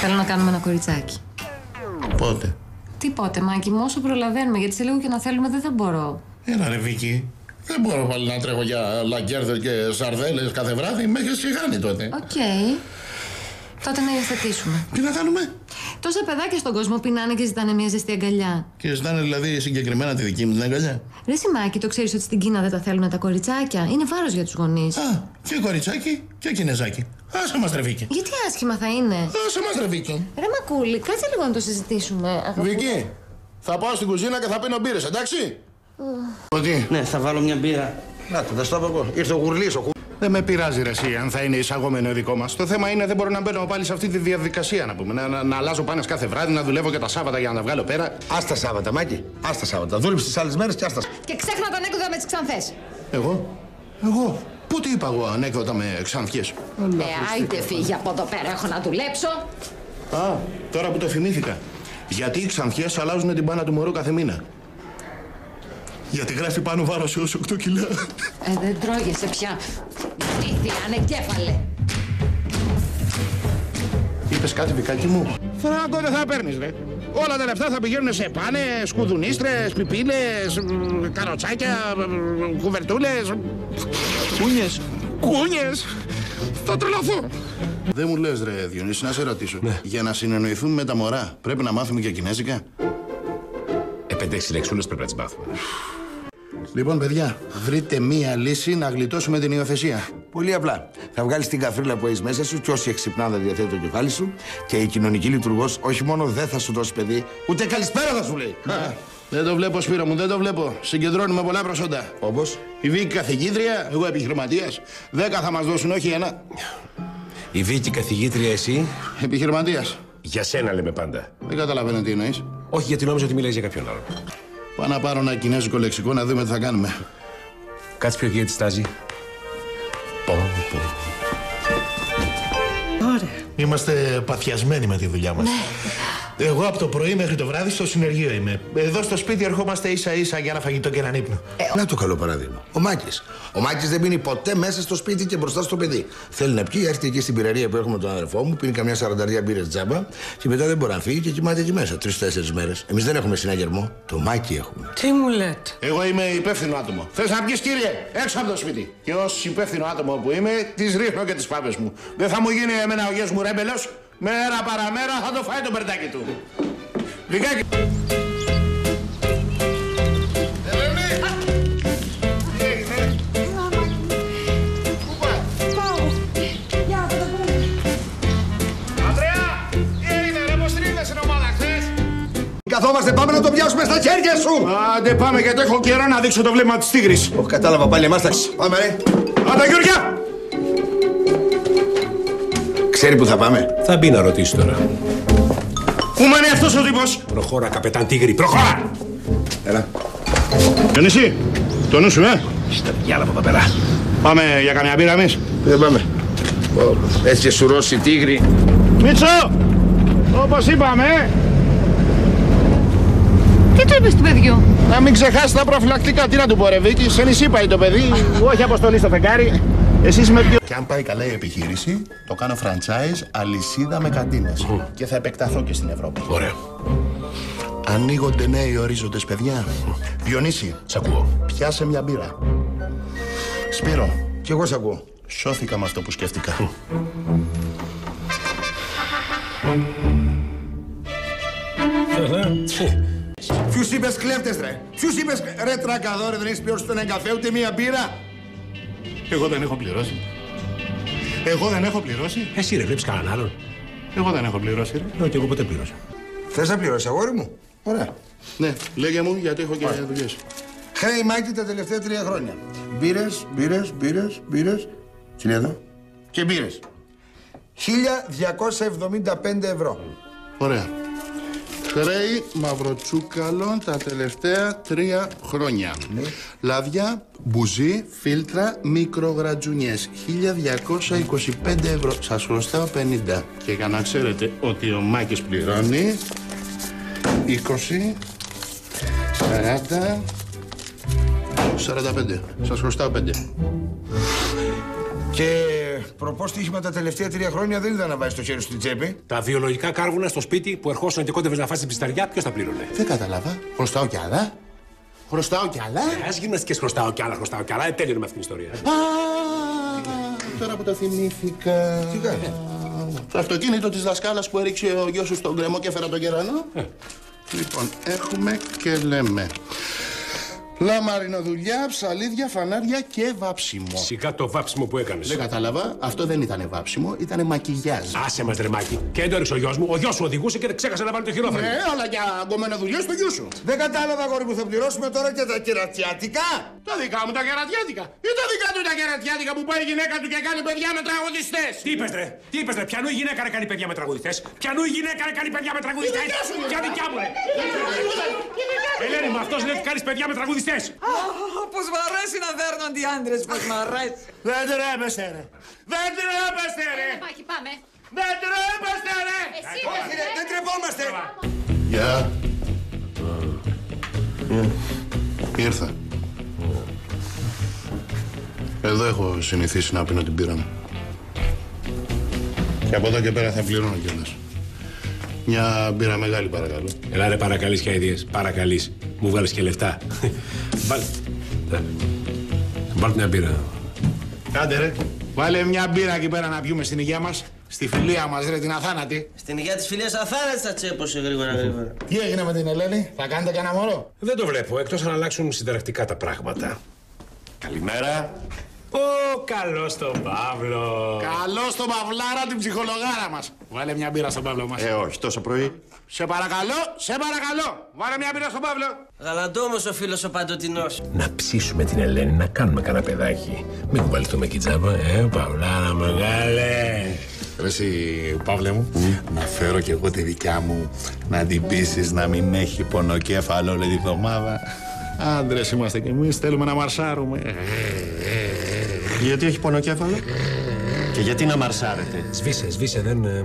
θέλω να κάνουμε ένα κοριτσάκι. Πότε; Τι πότε, Μάκη μου όσο προλαβαίνουμε, γιατί σε λίγο και να θέλουμε δεν θα μπορώ. Έλα ρε Βίκη. Δεν μπορώ πάλι να τρέχω για λακέρδες και σαρδέλες κάθε βράδυ. Με έχεις σιγάνει τότε. Οκ. Τότε να υιοθετήσουμε. Τι να κάνουμε; Τόσα παιδάκια στον κόσμο πεινάνε και ζητάνε μια ζεστή αγκαλιά. Και ζητάνε δηλαδή συγκεκριμένα τη δική μου την αγκαλιά. Ρε Σιμάκη, το ξέρεις ότι στην Κίνα δεν τα θέλουν τα κοριτσάκια; Είναι βάρος για τους γονείς. Α, και κοριτσάκι και κινεζάκι. Άσε μας ρε Βίκη. Γιατί άσχημα θα είναι; Άσε μας ρε Βίκη. Ρε Μακούλη, κάτσε λίγο να το συζητήσουμε. Αγαπητέ. Βίκη, θα πάω στην κουζίνα και θα πίνω μπύρες, εντάξει; Τι. Ναι, θα βάλω μια μπύρα. Να το, θα στο πω εγώ. Ήρθε ο γουρλής, ο Δεν με πειράζει ρε εσύ αν θα είναι εισαγόμενο δικό μας. Το θέμα είναι δεν μπορώ να μπαίνω πάλι σε αυτή τη διαδικασία να πούμε. Να, να, να αλλάζω πάνες κάθε βράδυ, να δουλεύω και τα Σάββατα για να τα βγάλω πέρα. Άστα Σάββατα, Μάκη. Άστα Σάββατα. Δούλεψε τις άλλες μέρες και άστα. Και ξέχνα τα ανέκδοτα με τις ξανθές. Εγώ, εγώ. Πού τι είπα εγώ ανέκδοτα με ξανθιές. Ε, άιτε φύγει από εδώ πέρα, έχω να δουλέψω. Α, τώρα που το θυμήθηκα. Γιατί οι ξανθιές αλλάζουν την πάνα του μωρού κάθε μήνα; Γιατί γράφει πάνω βάρος έως 8 κιλά. Ε, δεν τρώγεσαι πια. Ηλίθεια, ανεκέφαλε. Είπες κάτι βικάκι μου; Φράγκο δεν θα παίρνεις ρε. Όλα τα λεφτά θα πηγαίνουν σε πάνες, κουδουνίστρες, πιπίλες, μ, καροτσάκια, μ, κουβερτούλες. Κούνιες. Κούνιες. Θα τρελαθώ. Δεν μου λες ρε Διονύση, να σε ρωτήσω. Για να συνεννοηθούμε με τα μωρά, πρέπει να μάθουμε και κινέζικα; Ε, πέντε-έξι λεξούλες πρέπει να τις μάθουμε. Λοιπόν, παιδιά, βρείτε μία λύση να γλιτώσουμε την υιοθεσία. Πολύ απλά. Θα βγάλεις την καφρίλα που έχεις μέσα σου και όση εξυπνάδα διαθέτει το κεφάλι σου και η κοινωνική λειτουργός όχι μόνο δεν θα σου δώσει παιδί, ούτε καλησπέρα θα σου λέει. Α, δεν το βλέπω, Σπύρο μου, δεν το βλέπω. Συγκεντρώνουμε πολλά προσόντα. Όπως; Η Βίκη καθηγήτρια, εγώ επιχειρηματίας. Δέκα θα μας δώσουν, όχι ένα. Η Βίκη καθηγήτρια, εσύ; Επιχειρηματίας. Για σένα λέμε πάντα. Δεν καταλαβαίνω τι εννοείς. Όχι γιατί νόμιζα ότι μιλάει για κάποιον άλλο. Πάω να πάρω ένα κινέζικο λεξικό να δούμε τι θα κάνουμε. Κάτσε πιο εκεί τη στάζει. Ωραία. Είμαστε παθιασμένοι με τη δουλειά μας. Εγώ από το πρωί μέχρι το βράδυ στο συνεργείο είμαι. Εδώ στο σπίτι ερχόμαστε ίσα ίσα για ένα φαγητό και έναν ύπνο. Να το καλό παράδειγμα. Ο Μάκης. Ο Μάκης δεν πίνει ποτέ μέσα στο σπίτι και μπροστά στο παιδί. Θέλει να πιει, έρχεται εκεί στην πυραρία που έχουμε τον αδερφό μου, πίνει καμιά σαρανταριά μπύρες τζάμπα και μετά δεν μπορεί να φύγει και κοιμάται εκεί μέσα τρει-τέσσερι μέρες. Εμείς δεν έχουμε συναγερμό. Το Μάκη έχουμε. Τι μου λέτε; Εγώ είμαι υπεύθυνο άτομο. Θες να πιεις, κύριε, έξω από το σπίτι. Και ως υπεύθυνο άτομο που είμαι, τις ρίχνω και τις πάπες μου. Δεν θα μου γίνει εμένα ο γιος μου ρέμπελος; Μέρα παραμέρα θα το φάει το περτάκι του. Λιγάκι. Καθόμαστε, πάμε να το πιάσουμε στα χέρια σου! Άντε πάμε γιατί έχω καιρό να δείξω το βλέμμα της τίγρης. Όχι, κατάλαβα πάλι εμάς τα... Πάμε ρε. Άντε Γιώργια! Ξέρει που θα πάμε; Θα μπει να ρωτήσει τώρα. Πού μένει αυτός ο τύπος; Προχώρα, καπετάν Τίγρη, προχώρα! Έλα. Διονύση, το νου σου, ε. Στα διάλαβα εδώ πέρα. Πάμε για κανένα μπύρα εμείς. Δεν πάμε. Ω, Έτσι και σουρώσει τίγρη. Μίτσο, όπως είπαμε, ε. Τι του είπες του παιδιού; Να μην ξεχάσεις τα προφυλακτικά. Τι να του πω, ρε Βίκη, σε νησί πάει το παιδί. Όχι αποστολή στο φεγγάρι. Εσύ με ποιο. Και αν πάει καλά η επιχείρηση, το κάνω franchise αλυσίδα με καντίνες. Και θα επεκταθώ και στην Ευρώπη. Ωραία. Ανοίγονται νέοι ορίζοντες, παιδιά. Διονύση, Σ' ακούω. πιάσε μια μπύρα. Σπύρο, Κι εγώ σ' ακούω. σώθηκα με αυτό που σκέφτηκα. Ποιους είπες κλέφτες ρε. Ποιους είπες ρε τρακαδόρε δεν έχεις πιώσει τον εγκαφέ ούτε μία μπύρα. Εγώ δεν έχω πληρώσει. Εγώ δεν έχω πληρώσει. Εσύ ρε, βλέπεις κανέναν άλλον. Εγώ δεν έχω πληρώσει, ρε. Όχι, εγώ ποτέ πλήρωσα. Θες να πληρώσεις αγόρι μου; Ωραία. Ναι, λέγε μου γιατί έχω και δουλειές. Χρέη Μάκη τα τελευταία τρία χρόνια. Μπύρες, μπύρες, μπύρες, μπύρες. Τι λέει εδώ. Και μπύρες. 1275 ευρώ. Ωραία. Χρέη μαυροτσούκαλων τα τελευταία τρία χρόνια. Λάδια, μπουζί, φίλτρα, μικρογρατζουνιές. 1225 ευρώ. Σας χρωστάω 50. Και για να ξέρετε ότι ο Μάκης πληρώνει 20, 40, 45. Σας χρωστάω 5. Και προπός στοίχημα τα τελευταία τρία χρόνια δεν ήταν να βάζει το χέρι στην τσέπη. Τα βιολογικά κάρβουνα στο σπίτι που ερχόσουν και κόντευε να φάσει την πισταριά, ποιος τα πλήρωνε; Δεν κατάλαβα. Χρωστάω κι άλλα. Χρωστάω κι άλλα. Α γυμναστικέ χρωστάω κι άλλα, χρωστάω κι άλλα. Ε, τέλειωνε με αυτήν την ιστορία. Α, τώρα που το θυμήθηκα. Τι κάνει. Το αυτοκίνητο της δασκάλας που έριξε ο γιος σου στον κρεμό και έφερα τον κερανό. Λοιπόν, έχουμε και λέμε. Λαμαρινοδουλειά, ψαλίδια, φανάρια και βάψιμο. Σιγά το βάψιμο που έκανες. Δεν κατάλαβα. Αυτό δεν ήταν βάψιμο, ήταν μακιγιάζ. Άσε μας ρεμάκι. Και δεν το έριξε ο γιος μου. Ο γιος σου οδηγούσε και ξέχασε να βάλει το χειρόφρενο. Ναι, αλλά για αγκωμένα δουλειά στο γιο σου. Δεν κατάλαβα αγόρι μου θα πληρώσουμε τώρα και τα κερατιάτικα. Τα δικά μου τα κερατιάτικα. Ή τα δικά του τα κερατιάτικα που πάει η γυναίκα του και κάνει παιδιά με τραγουδιστές. Τι είπες, ρε, τι είπες, ρε, πιανού η γυναίκα να κάνει παιδιά με τραγουδιστές. Πιανού η γυναίκα να κάνει παιδιά με τραγουδιστές. Ποια δικιά μου, ρε. Ελένη, με αυτός λέει ότι κάνεις παιδιά με τραγουδιστές. Πώς μ' αρέσει να δέρνονται οι άντρες, πώς μ' αρέσει. Δεν τρέπεστε ρε. Δεν τρέπεστε ρε. Μάκη, πάμε. Δεν τρέπεστε ρε. Εσύ, Όχι ρε, δεν τρεπόμαστε. Γεια. Ήρθα. Εδώ έχω συνηθίσει να πίνω την πύρα μου. Και από εδώ και πέρα θα πληρώνω κιόλας. Μια μπύρα μεγάλη παρακαλώ. Ελά, ρε, παρακαλείς και αειδίε. Παρακαλείς. Μου βγάλεις και λεφτά. Βάλ. Βάλτε μια μπύρα. Κάντε ρε. Βάλε μια μπύρα εκεί πέρα να πιούμε στην υγεία μας. Στη φιλία μας ρε την αθάνατη. Στην υγεία της φιλίας αθάνατης θα τσέπωσε γρήγορα γρήγορα. Τι έγινε με την Ελένη; Θα κάνετε κανένα μωρό; Δεν το βλέπω, εκτός αν αλλάξουν συνταρακτικά τα πράγματα. Καλημέρα. Ω, καλός τον Παύλο. Καλός στον Παυλάρα την ψυχολογάρα μας. Βάλε μια μπύρα στον Παύλο μας. Ε, όχι, τόσο πρωί. Σε παρακαλώ, σε παρακαλώ. Βάλε μια μπύρα στον Παύλο. Γαλαντόμος ο φίλος ο παντοτινός. Να ψήσουμε την Ελένη, να κάνουμε κανένα παιδάκι. Μην κουβαληθούμε εκεί τζάμπα, ε, Παυλάρα μεγάλε. Ρε εσύ, Παύλε μου, να φέρω κι εγώ τη δικιά μου να την πείσεις να μην έχει πονοκέφαλο όλη τη βδομάδα. Άντρες είμαστε κι εμείς, θέλουμε να μαρσάρουμε. Ε, ε, ε. Γιατί έχει πονοκέφαλο; Και γιατί να μαρσάρετε; Σβήσε, σβήσε, δεν. ε,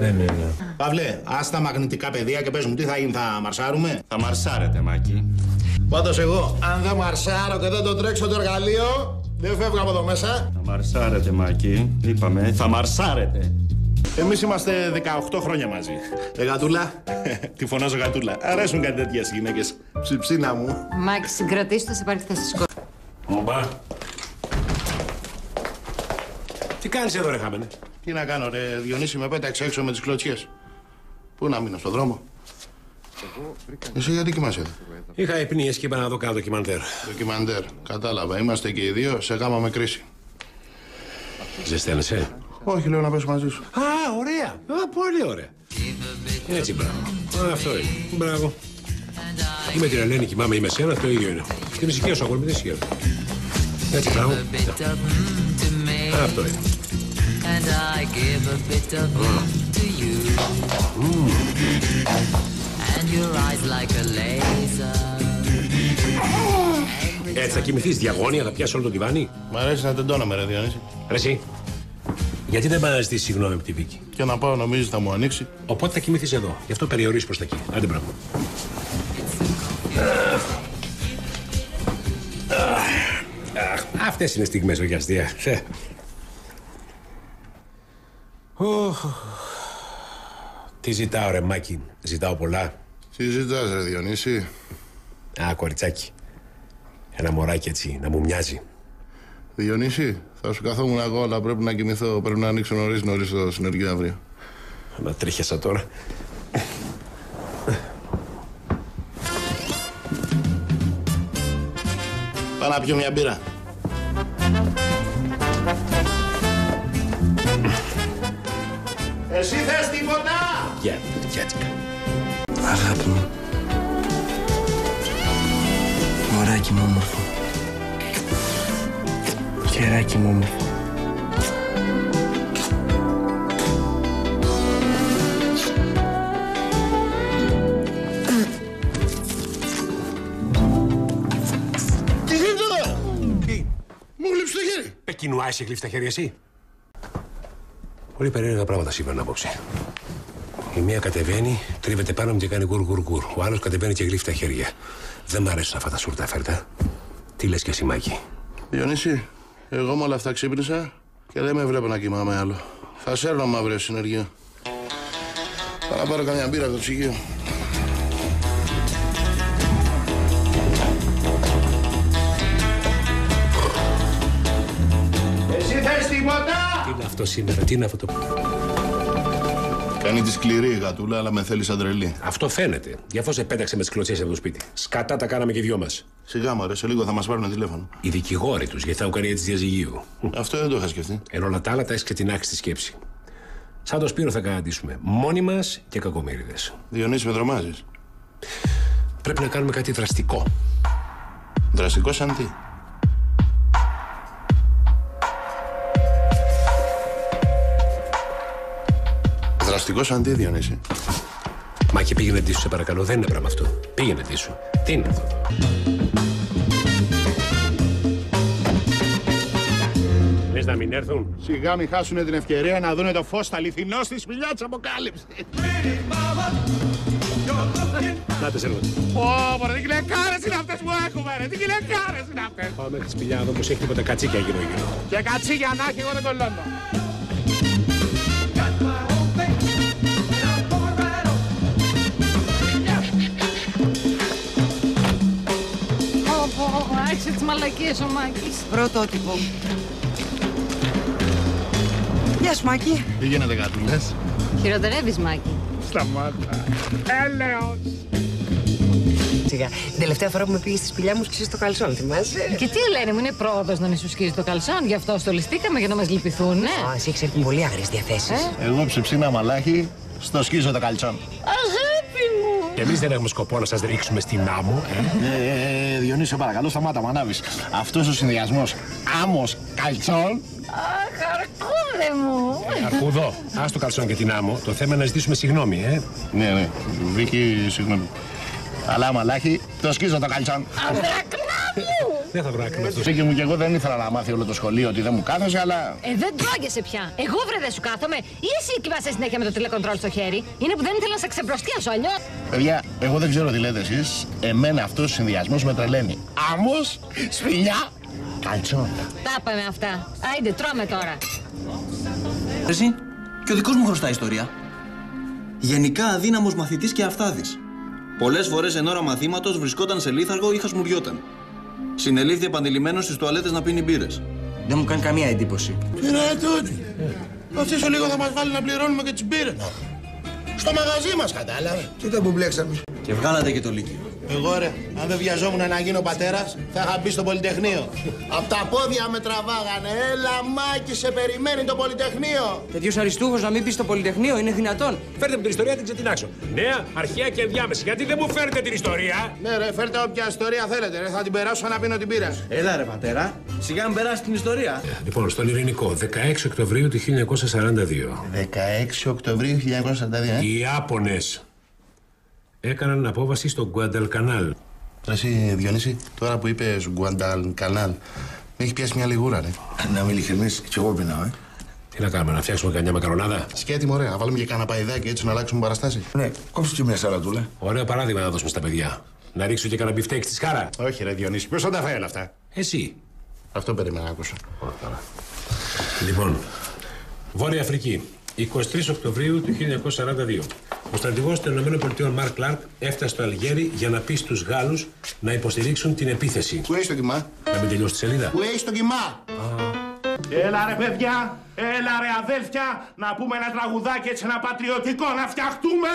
Δεν είναι. Παύλε, ας τα μαγνητικά παιδεία και πες μου τι θα γίνει, θα μαρσάρουμε; Θα μαρσάρετε, Μάκη. Πάντως εγώ, αν δεν μαρσάρω και δεν το τρέξω το εργαλείο, δεν φεύγω από εδώ μέσα. Θα μαρσάρετε, Μάκη. Είπαμε, θα μαρσάρετε. Εμείς είμαστε 18 χρόνια μαζί. Ε, γατούλα, <laughs> τη φωνάζω γατούλα. Αρέσουν κάτι τέτοιες γυναίκες. Ψιψίνα μου. Μάκη, συγκρατήσου, θα σε πάρει τη θέση της Ομπά. Τι κάνεις εδώ, ρε χάμενε; Τι να κάνω, ρε Διονύση, με πέταξε έξω με τις κλωτσιές. Πού να μείνω, στον δρόμο; Εσύ γιατί κοιμάσαι εδώ; Είχα επνίες και είπα να δω κάνω ντοκιμαντέρ. Ντοκιμαντέρ. Κατάλαβα. Είμαστε και οι δύο σε γάμα με κρίση. Ζεσταίνεσαι. Όχι, λέω να πέσω μαζί σου. Α, ωραία. Α, πολύ ωραία. Έτσι, μπράβο. Α, αυτό είναι. Μπράβο. Είμαι την Ελένη, κοιμάμαι, είμαι σένα, το ίδιο είναι. Στη μουσική σου, αγόρι μου, δεν ισχύει. Έτσι, μπράβο. Α, αυτό είναι. And I give a bit of me to you. And your eyes like a laser. Έτσι θα κοιμηθείς διαγώνια, θα πιάσεις όλο το τιβάνι. Μ' αρέσει να τεντώναμε, ρε Διονύση. Ρε εσύ, γιατί δεν πάει να ζητήσει συγγνώμη από τη Βίκη; Και να πάω, νομίζεις θα μου ανοίξει. Οπότε θα κοιμηθείς εδώ. Γι' αυτό περιορίζεις προς τα εκεί. Άντε μπράβο. Αχ, Αυτές είναι στιγμές, όχι αστεία. Ε. Οχ. Τι ζητάω ρε Μάκη, ζητάω πολλά. Τι ζητάς, ρε Διονύση; Α, κοριτσάκι. Ένα μωράκι έτσι, να μου μοιάζει. Διονύση, θα σου καθόμουν εγώ, αλλά πρέπει να κοιμηθώ. Πρέπει να ανοίξω νωρίς νωρίς το συνεργείο αύριο. Να τρίχιασα τώρα. Πάω να πιω μια μπύρα. Εσύ θες τίποτα! Γεια, πιάτσικα. Αγάπη μου. Μωράκι μου όμορφο. Κεράκι μου όμορφο. Τι γίνεται εδώ! Μου γλύψεις το χέρι. Πεκινουά, έχει γλύφει τα χέρια εσύ; Πολύ περίεργα πράγματα σήμερα απόψε. Η μία κατεβαίνει, τρίβεται πάνω μου και κάνει γκουρ γκουρ γκουρ. Ο άλλος κατεβαίνει και γλύφει τα χέρια. Δεν μ' αρέσουν αυτά τα σούρτα φέρτα. Τι λες και εσύ, Μάκη; Διονύση, εγώ με όλα αυτά ξύπνησα και δεν με βλέπω να κοιμάμαι άλλο. Θα σέρνω αύριο συνεργείο. Πάω να πάρω καμιά μπύρα από το ψυγείο. Αυτό σήμερα, τι είναι αυτό το. Κάνει τη σκληρή η γατούλα, αλλά με θέλει σαν τρελή. Αυτό φαίνεται. Γι' αυτό σε πέταξε με τις κλωτσίες από το σπίτι. Σκατά τα κάναμε και δυο μας. Σιγά μου, ρε, σε λίγο θα μας πάρουν τηλέφωνο. Οι δικηγόροι τους, γιατί θα έχουν κάνει έτσι διαζυγίου. Αυτό δεν το είχα σκεφτεί. Εν όλα τα άλλα τα έχεις ξετινάξει τη σκέψη. Σαν το Σπύρο θα καταντήσουμε. Μόνοι μας και κακομίριδε. Διονύση, με τρομάζεις. Πρέπει να κάνουμε κάτι δραστικό. Δραστικό σαν τι; Δραστικό σαν τι, Διονύση. Μα και πήγαινε τι σου, σε παρακαλώ. Δεν είναι πράγμα αυτό. Πήγαινε τι σου. Τι είναι αυτό; Λες να μην έρθουν; Σιγά μην χάσουν την ευκαιρία να δούνε το φως στα αληθινό στη σπηλιά της αποκάλυψης. Να τες έρχονται. Πω, πω, ρε, τι γυναικάρες είναι αυτές που έχουμε, ρε, τι γυναικάρες είναι αυτές. Πάμε μέχρι τη σπηλιά εδώ πως έχει τίποτα κατσίκια γύρω γύρω. Και κατσίγια να έχει, εγώ δεν κολλώνω. Άρχισε τις μαλακίες ο Μάκης. Πρωτότυπο. Γεια σου, Μάκη. Τι γίνεται, γατούλες. Χειροτερεύεις, Μάκη. Σταμάτα. Έλεος. Σιγά. Την τελευταία φορά που με πήγες στη σπηλιά μου σκίσες το καλσόν, θυμάσαι; Και τι Ελένη μου είναι πρόοδος να σου σκίζει το καλσόν, γι' αυτό στολιστήκαμε για να μας λυπηθούν, ναι. Α, εσύ ξέρει πολύ άγριες διαθέσεις. Εγώ ψεψίνα μαλάχι, στο σκίζω το καλτσόν. Αγάπη μου! Και εμείς δεν έχουμε σκοπό να σας ρίξουμε στην άμμο. Ε; Ε, ε, Διονύσιο, παρακαλώ, σταμάτα, μ' ανάβεις. Αυτός ο συνδυασμός άμμος καλτσόν Αχ, αρκούδε μου! Αρκούδο, ας το καλσόν και την άμμο. Το θέμα είναι να ζητήσουμε συγγνώμη, ε. Ναι, ναι. Βίκυ, συγγνώμη. Αλλά μαλάχι, το σκίζω το καλτσόν. Αδρακνά μου! Δεν θα βρω με αυτό. Φύγε μου και εγώ δεν ήθελα να μάθει όλο το σχολείο ότι δεν μου κάθεσαι, αλλά. Ε, δεν τρώγεσαι πια. Εγώ βρε δεν σου κάθομαι. Ή εσύ κοιμάσαι συνέχεια με το τηλεκοντρόλ στο χέρι. Είναι που δεν ήθελα να σε ξεμπροστιάσω αλλιώ. Παιδιά, εγώ δεν ξέρω τι λέτε εσείς. Εμένα αυτός ο συνδυασμός με τρελαίνει. Άμμος, σπηλιά, καλτσόνα. Τα είπαμε αυτά. Άιντε, τρώμε τώρα. Εσύ, και ο δικός μου χρωστά ιστορία. Γενικά αδύναμος μαθητής και αυτάδης. Πολλές φορές εν ώρα μαθήματος βρισκόταν σε λίθαργο ή χασμουριόταν. Συνελήφθη επανειλημμένος στις τουαλέτες να πίνει μπύρες. Δεν μου κάνει καμία εντύπωση. Τι ρε τούτη. Αυτοί σου λίγο θα μας βάλει να πληρώνουμε και τις μπύρες. Στο μαγαζί μας κατάλαβε. Κοίτα που μπλέξαμε. Και βγάλατε και το λύκειο. Εγώ ρε, αν δεν βιαζόμουν να γίνω πατέρας, θα είχα μπει στο Πολυτεχνείο. Απ' τα πόδια με τραβάγανε. Έλα, Μάκη, σε περιμένει το Πολυτεχνείο. Τέτοιος αριστούχος να μην πει στο Πολυτεχνείο είναι δυνατόν. Φέρτε μου την ιστορία, την ξετινάξω. Νέα, αρχαία και ενδιάμεση. Γιατί δεν μου φέρετε την ιστορία; Ναι, ρε, φέρτε όποια ιστορία θέλετε. Ρε, θα την περάσω να πίνω την πύρα. Έλα ρε πατέρα, σιγά μην περάσει την ιστορία. Λοιπόν, στον Ειρηνικό, 16 Οκτωβρίου του 1942. 16 Οκτωβρίου 1942, ε. Οι Άπωνες έκαναν απόβαση στο Γκουανταλκανάλ. Ρε, εσύ, Διονύση, τώρα που είπες Γκουανταλκανάλ, με έχεις πιάσει μια λιγούρα, ρε. Να είμαι ειλικρινής, κι εγώ πεινάω, ε. Τι να κάνουμε, να φτιάξουμε κανένα μακαρονάδα; Σκέτη, μωρέ, να βάλουμε και κανένα παϊδάκι έτσι να αλλάξουμε παραστάσει. Ναι, κόψε και μια σαρατούλα. Ωραίο παράδειγμα να δώσουμε στα παιδιά. Να ρίξω και κανένα μπιφτέκι στη σκάρα. Όχι, ρε, Διονύση, ποιος θα τα φάει όλα αυτά; Εσύ. Αυτό περίμενα να ακούσω. Λοιπόν, Βόρεια Αφρική, 23 Οκτωβρίου του 1942. Ο στρατηγός των ΗΠΑ Μαρκ Κλάρκ έφτασε στο Αλγέρι για να πει στους Γάλλους να υποστηρίξουν την επίθεση. Πού έχει το κοιμά. Να μην τελειώσει τη σελίδα. Πού έχει το κοιμά. Έλα ρε παιδιά, έλα ρε αδέλφια, να πούμε ένα τραγουδάκι έτσι ένα πατριωτικό να φτιαχτούμε.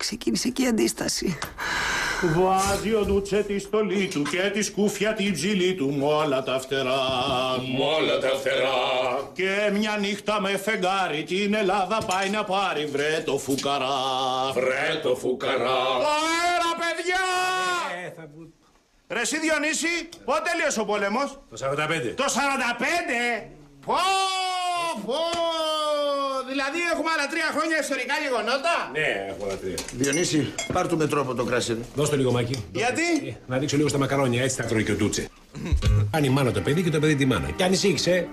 Ξεκίνησε και η αντίσταση. Βάζει ο Ντούτσε τη στολή του και τη σκούφια την ψηλή του με όλα τα φτερά. Μ' όλα τα φτερά. Και μια νύχτα με φεγγάρι την Ελλάδα πάει να πάρει βρε το φουκαρά. Βρε το φουκαρά. Αέρα παιδιά! Ρε εσύ Διονύση, πότε τελείωσε ο πόλεμος; Το 45. Το 45! Πω, πω! Δηλαδή έχουμε άλλα τρία χρόνια ιστορικά γεγονότα. Ναι, έχω τα τρία. Διονύση, πάρ του μετρό από το κράσι. Δώστε λίγο μάκι. Γιατί; Ε, να δείξω λίγο στα μακαρόνια, έτσι θα τρώει και ο Ντούτσε. Αν η μάνα το παιδί και το παιδί τη μάνα. Και ανησύχησε.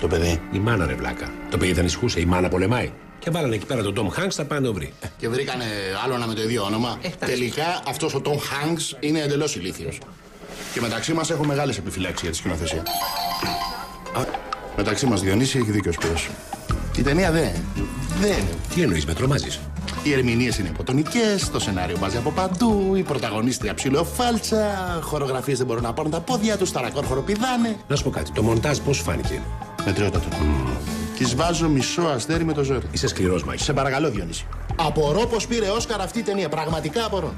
Το παιδί. Η μάνα ρε βλάκα. Το παιδί δεν ανησυχούσε, η μάνα πολεμάει. Και βάλανε εκεί πέρα τον Τόμ Χάγκς, θα πάνε να το βρει. Και βρήκανε άλλο με το ίδιο όνομα. Τελικά αυτός ο Τόμ Χάγκς είναι εντελώς ηλίθιος. Και μεταξύ μας έχω μεγάλες επιφυλάξεις για τη σκηνοθεσία. Μεταξύ μας Διονύση έχει δίκιο ο Σπύρος. Η ταινία δεν. Δεν. Τι εννοείς, με τρομάζεις; Οι ερμηνείες είναι υποτονικές, το σενάριο βάζει από παντού, η πρωταγωνίστρια ψιλοφάλτσα, χορογραφίες δεν μπορούν να πάρουν τα πόδια τους, τα ρακόρ χοροπηδάνε. Να σου πω κάτι, το μοντάζ πώς φάνηκε; Μετριότατο. Τη βάζω μισό αστέρι με το ζόρι. Είσαι σκληρός, Μάκη. Σε παρακαλώ, Διονύση. Απορώ πως πήρε Όσκαρ αυτή η ταινία. Πραγματικά απορώ.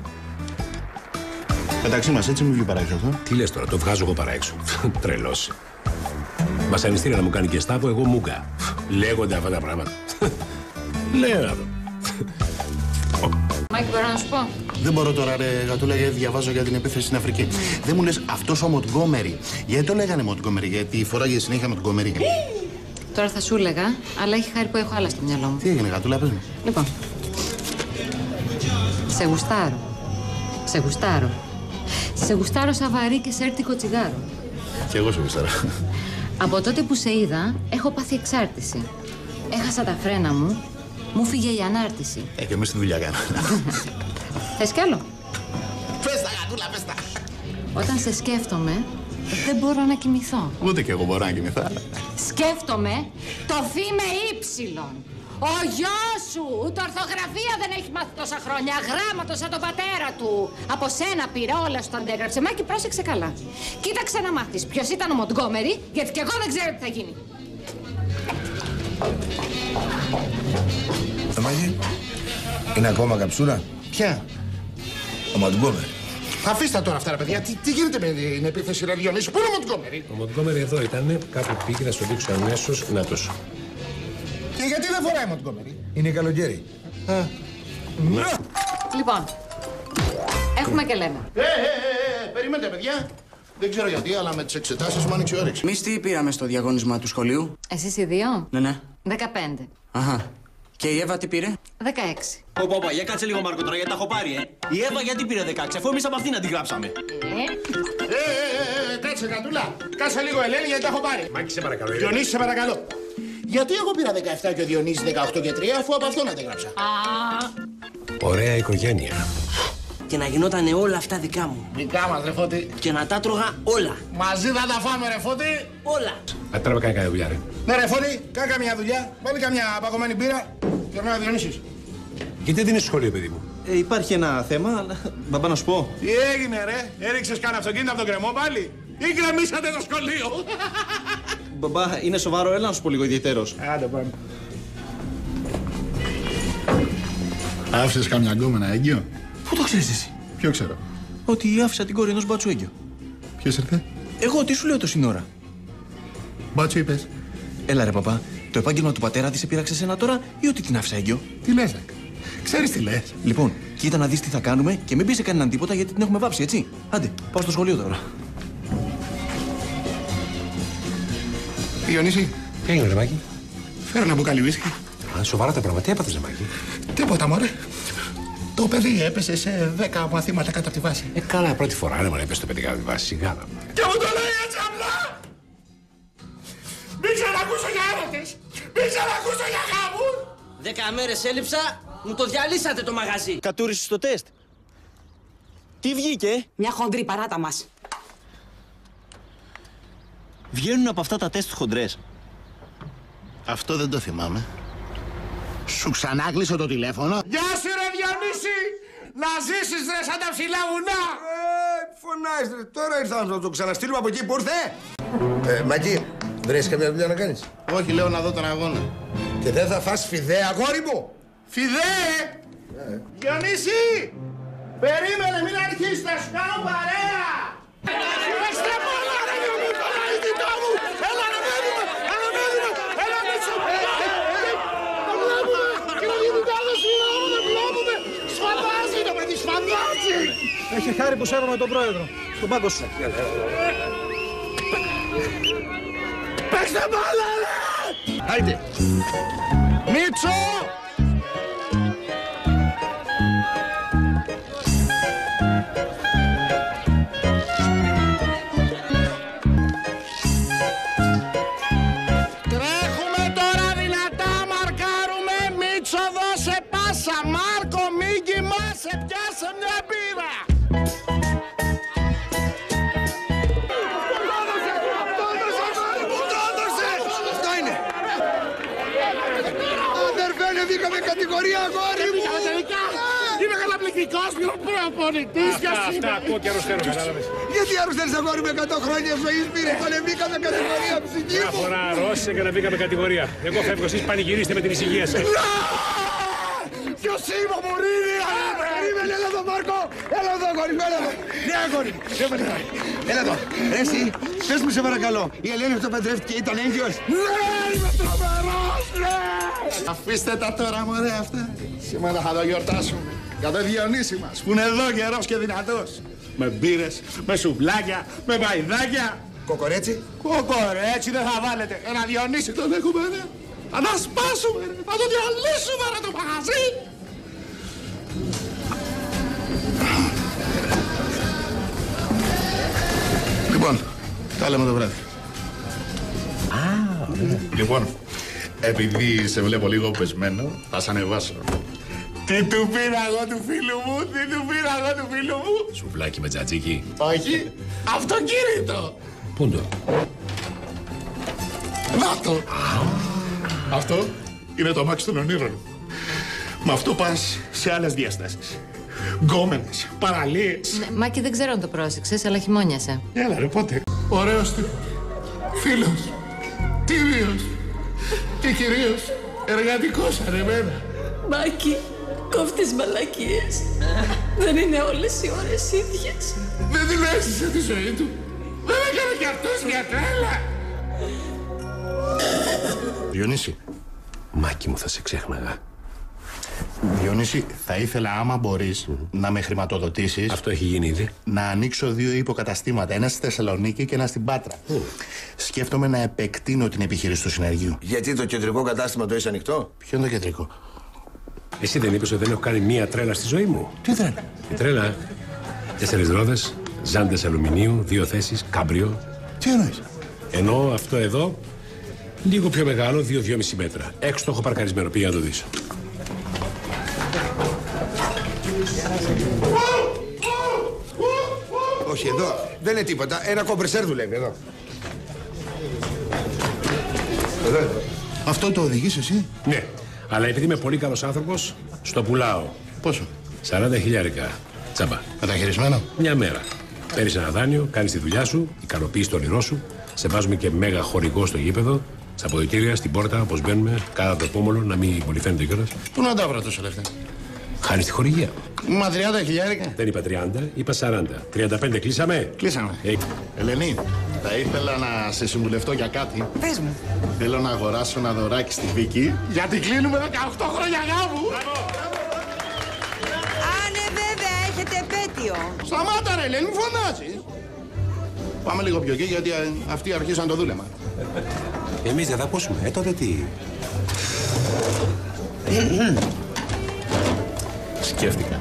Μεταξύ μας, έτσι μου βγει παράξενο αυτό. Τι λες τώρα, το βγάζω εγώ παρά έξω. <laughs> Τρελός. Βασανιστήρια να μου κάνει και στάβο, εγώ μούγκα. Λέγονται αυτά τα πράγματα. <laughs> Λέω να δω. Μάκη, μπορώ να σου πω; Δεν μπορώ τώρα, ρε Γατούλα, γιατί διαβάζω για την επίθεση στην Αφρική. Δεν μου λες αυτός ο Μοντγκόμερι. Γιατί το λέγανε Μοντγκόμερι, γιατί φοράγε συνέχεια Μοντγκόμερι. Τώρα θα σου έλεγα, αλλά έχει χάρη που έχω άλλα στο μυαλό μου. Τι έγινε, Γατούλα, πες μου. Λοιπόν. Σε γουστάρω. Σε γουστάρω. Σε γουστάρω σαν βαρύ και σέρτικο τσιγάρο. Και εγώ σε γουστάρα. Από τότε που σε είδα, έχω πάθει εξάρτηση. Έχασα τα φρένα μου, μου φύγε η ανάρτηση. Ε, και εμείς τη δουλειά κάναμε. <laughs> Θες κι άλλο; Πες τα, Γατούλα, πες τα. Όταν σε σκέφτομαι, δεν μπορώ να κοιμηθώ. Ούτε και εγώ μπορώ να κοιμηθώ. Σκέφτομαι το φι με ύψιλον. Ο γιος σου ούτε ορθογραφία δεν έχει μάθει τόσα χρόνια. Γράμματος σαν τον πατέρα του. Από σένα πήρε όλα σου τα αντέγραψε. Μάκη, πρόσεξε καλά. Κοίταξε να μάθεις ποιος ήταν ο Μοντγκόμερι, γιατί και εγώ δεν ξέρω τι θα γίνει. Το μάγι, είναι ακόμα καψούρα; Ποια; Ο Μαντγκόμερ. Αφήστε τα τώρα αυτά, ρε παιδιά. Τι, τι γίνεται με την επίθεση, ρε Διονύση. Πού είναι ο Μοντγκόμερι. Ο Μοντγκόμερι εδώ ήταν, κάπου πήγε, θα σου δείξω αμέσως. Να το σου. Και γιατί δεν φοράει Μοντγκόμερι. Είναι καλοκαίρι. Λοιπόν, έχουμε και λέμε. Ε, ε, ε, ε, περιμένετε, παιδιά. Δεν ξέρω γιατί, αλλά με τις εξετάσεις μου άνοιξε η όρεξη. Εμείς τι πήραμε στο διαγώνισμα του σχολείου; Εσείς οι δύο, Ναι, ναι. 15. Αχα. Και η Εύα τι πήρε; 16. Πω, πω, πω, για κάτσε λίγο Μάρκο τώρα, γιατί τα έχω πάρει, ε. Η Εύα γιατί πήρε 16, αφού εμείς από αυτήν αντιγράψαμε. Ε, Ε, ε, ε, ε, κάτσε Κάτσε, Κατούλα. Κάτσε λίγο, Ελένη, γιατί τα έχω πάρει. Μάκη, σε παρακαλώ. ηρέμησε. Διονύση, σε παρακαλώ. Γιατί εγώ πήρα 17 και ο Διονύσης 18 και 3, αφού από αυτό να τα γράψα. Ωραία οικογένεια. Και να γινόταν όλα αυτά δικά μου. Δικά μας, ρε Φώτη. Και να τα τρώγα όλα. Μαζί θα τα φάμε, ρε Φώτη. Όλα. Αν πρέπει να κάνει κάποια δουλειά, ρε. Ναι, ρε Φώτη, κάνε καμιά δουλειά. Βάλει καμιά παγωμένη μπύρα. Γερνάει ο Διονύσης. Γιατί δεν είναι στο σχολείο, παιδί μου; Ε, υπάρχει ένα θέμα, αλλά μπαμπά να σου πω. Τι έγινε, ρε; Έριξες κανένα αυτοκίνητο από τον κρεμό πάλι; Ή γκρεμίσατε το σχολείο; <laughs> Μπαμπά, είναι σοβαρό, έλα να σου πω λίγο ιδιαίτερος. Άντε πάμε. Άφησες καμιά γκόμενα έγκυο; Πού το ξέρεις εσύ; Ποιο ξέρω. Ότι άφησα την κόρη ενός μπάτσου έγκυο. Ποιος ήρθε; Εγώ τι σου λέω τόση ώρα. Μπάτσο είπες. Έλα ρε παπά, το επάγγελμα του πατέρα της επήραξε σένα τώρα ή ότι την άφησα έγκυο; Τι λες, ρε. Ξέρεις τι λες. Λοιπόν, κοίτα να δεις τι θα κάνουμε και μην πεις σε κανέναν τίποτα γιατί την έχουμε βάψει, έτσι. Άντε, πάω στο σχολείο τώρα. Διονύση, Τι έγινε, ρε Μάκη; φέρω ένα μπουκάλι whisky. Α, σοβαρά τα πράγματα. Τι έπαθες, ρε Μάκη; Τίποτα, μωρέ. Το παιδί έπεσε σε 10 μαθήματα κάτω από τη βάση. Ε, καλά, πρώτη φορά, ρε, μου έπεσε το παιδί κάτω από τη βάση. Σιγά να Και μου το λέει έτσι απλά! Μην ξανακούσω για έρωτες! Μην ξανακούσω για γάμους! Δέκα μέρες έλειψα, μου το διαλύσατε το μαγαζί. Κατούρισε το τεστ. Τι βγήκε, Μια χοντρή παράτα μας. Βγαίνουν από αυτά τα τεστ χοντρές. Αυτό δεν το θυμάμαι. Σου ξανάκλεισε το τηλέφωνο. Γεια σου ρε Διονύση! Να ζήσεις ρε σαν τα ψηλά βουνά! Ε, φωνάζεις ρε. Τώρα ήρθα να το ξαναστείλουμε από εκεί που ήρθε. Ε, Μακή, βρες καμιά δουλειά να κάνεις; Όχι, λέω να δω τον αγώνα. Και δεν θα φας φιδέα, αγόρι μου. Φιδέ! Διονύση! Περίμενε, μην αρχίσεις, θα σου κάνω παρέα! Είμαστε πολλά ρε Νικολάη, δικό μου! Έλα να μένουμε! Έλα να μένουμε! Έλα Μίτσο! Το βλέπουμε! Και να γίνει το άλλο σύλλογο, δεν βλέπουμε! Σφαντάζει το παιδί, σφαντάζει! Έχει χάρη που σέβομαι τον πρόεδρο. Στον πάγκο σου. Παίξτε μπάλα, ρε! Άιτε. Μίτσο! Ανεβήκαμε κατηγορία, αγόρι μου. Μπήκαμε τελικά. Είμαι καταπληκτικός προπονητής για Αυτά, αυτά, σήμερα. ακούω και αρρωσταίνω, κατάλαβες. Γιατί άρρωστες αγόρι με 100 χρόνια ζωής πήρε. Ανεβήκαμε κατηγορία ψυχή Μια μου. φορά αρρώστησε και να μπήκαμε κατηγορία. Εγώ φεύγω, εσείς πανηγυρίστε με την ησυχία σας. Ποιος είμαι, Μουρίνη, Περίμενε, έλα εδώ, Μάρκο. Έλα εδώ, αγόρι μου, έλα εδώ. Ναι, αγόρι μου. Έλα εδώ. Έλα εδώ. Ρε, εσύ, πες μου σε παρακαλώ. Η Ελένη αυτό παντρεύτηκε, ήταν έγκυος; Ναι, είμαι τρομερός, ναι! Αφήστε τα τώρα, μωρέ, αυτά. Σήμερα θα το γιορτάσουμε. Για το Διονύση μας, που είναι εδώ γερός και δυνατός. Με μπύρες, με σουβλάκια, με βαϊδάκια. Κοκορέτσι. Κοκορέτσι δεν θα βάλετε. Ένα Διονύση τον έχουμε, ρε. Θα τα σπάσουμε, ρε. Θα το διαλύσουμε, ρε, το μαγαζί. Λοιπόν, τα λέμε το βράδυ. Λοιπόν, επειδή σε βλέπω λίγο πεσμένο, θα σε ανεβάσω. Τι του πήρα εγώ του φίλου μου, τι του πήρα εγώ του φίλου μου. Σουβλάκι με τζατζίκι. Όχι, αυτοκίνητο. Πού είναι το; Να το! Αυτό είναι το αμάξι των ονείρων. Με αυτό πας σε άλλες διαστάσεις. Γκόμενες, παραλίες. Ναι, Μάκη, δεν ξέρω αν το πρόσεξες, αλλά χειμώνιασε. Έλα ρε, πότε. Ωραίος τύπος. Φίλος. Τίμιος. Και κυρίως εργατικός αρεμένα. Μάκη, κόφτες μαλακίες. Δεν είναι όλες οι ώρες ίδιες. Δεν την έζησε τη ζωή του. Δεν έκανε κι αυτός μια τρέλα. Διονύση. Μάκη μου, θα σε ξέχναγα. Διονύση, θα ήθελα άμα μπορείς να με χρηματοδοτήσεις Αυτό έχει γίνει ήδη. να ανοίξω δύο υποκαταστήματα. Ένα στη Θεσσαλονίκη και ένα στην Πάτρα. Σκέφτομαι να επεκτείνω την επιχείρηση του συνεργείου. Γιατί το κεντρικό κατάστημα το έχει ανοιχτό; Ποιο είναι το κεντρικό; Εσύ δεν είπες ότι δεν έχω κάνει μία τρέλα στη ζωή μου. Τι τρέλα; Η τρέλα. Τέσσερις ρόδες, ζάντες αλουμινίου, δύο θέσεις, κάμπριο. Τι εννοείς; Ενώ αυτό εδώ, λίγο πιο μεγάλο, 2-2,5 μέτρα. Έξω το έχω παρκαρισμένο, πήγα να το δεις. Όχι εδώ. Δεν είναι τίποτα. Ένα κομπρεσέρ δουλεύει εδώ. Εδώ, εδώ. Αυτό το οδηγείς εσύ; Ναι, αλλά επειδή είμαι πολύ καλός άνθρωπος, στο πουλάω. Πόσο; 40 χιλιάρικα. Τσάμπα. Μεταχειρισμένο. Μια μέρα. Παίρνεις ένα δάνειο, κάνεις τη δουλειά σου, ικανοποιείς το όνειρό σου, σε βάζουμε και μέγα χορηγό στο γήπεδο, στα αποδητήρια, στην πόρτα, όπως μπαίνουμε, κάτω από το πόμολο, να μην πολύ φαίνεται κιόλας. Πού να τα βρω τόσα λεφτά; Χάνεις τη χορηγία. Μα 30 χιλιάρικα. Δεν είπα 30, είπα 40. 35 κλείσαμε; Κλείσαμε. Ε, Ελένη, θα ήθελα να σε συμβουλευτώ για κάτι. Πες μου. Θέλω να αγοράσω ένα δωράκι στη Βίκη, γιατί κλείνουμε 18 χρόνια γάμου. Α, ναι, βέβαια, έχετε επέτειο. Σταμάτα ρε, Ελένη, μου φωνάζεις. Πάμε λίγο πιο εκεί, γιατί ε, αυτοί αρχίσαν το δούλεμα. Εμείς δεν θα ακούσουμε. Ε, τότε τι; Σκέφτηκα.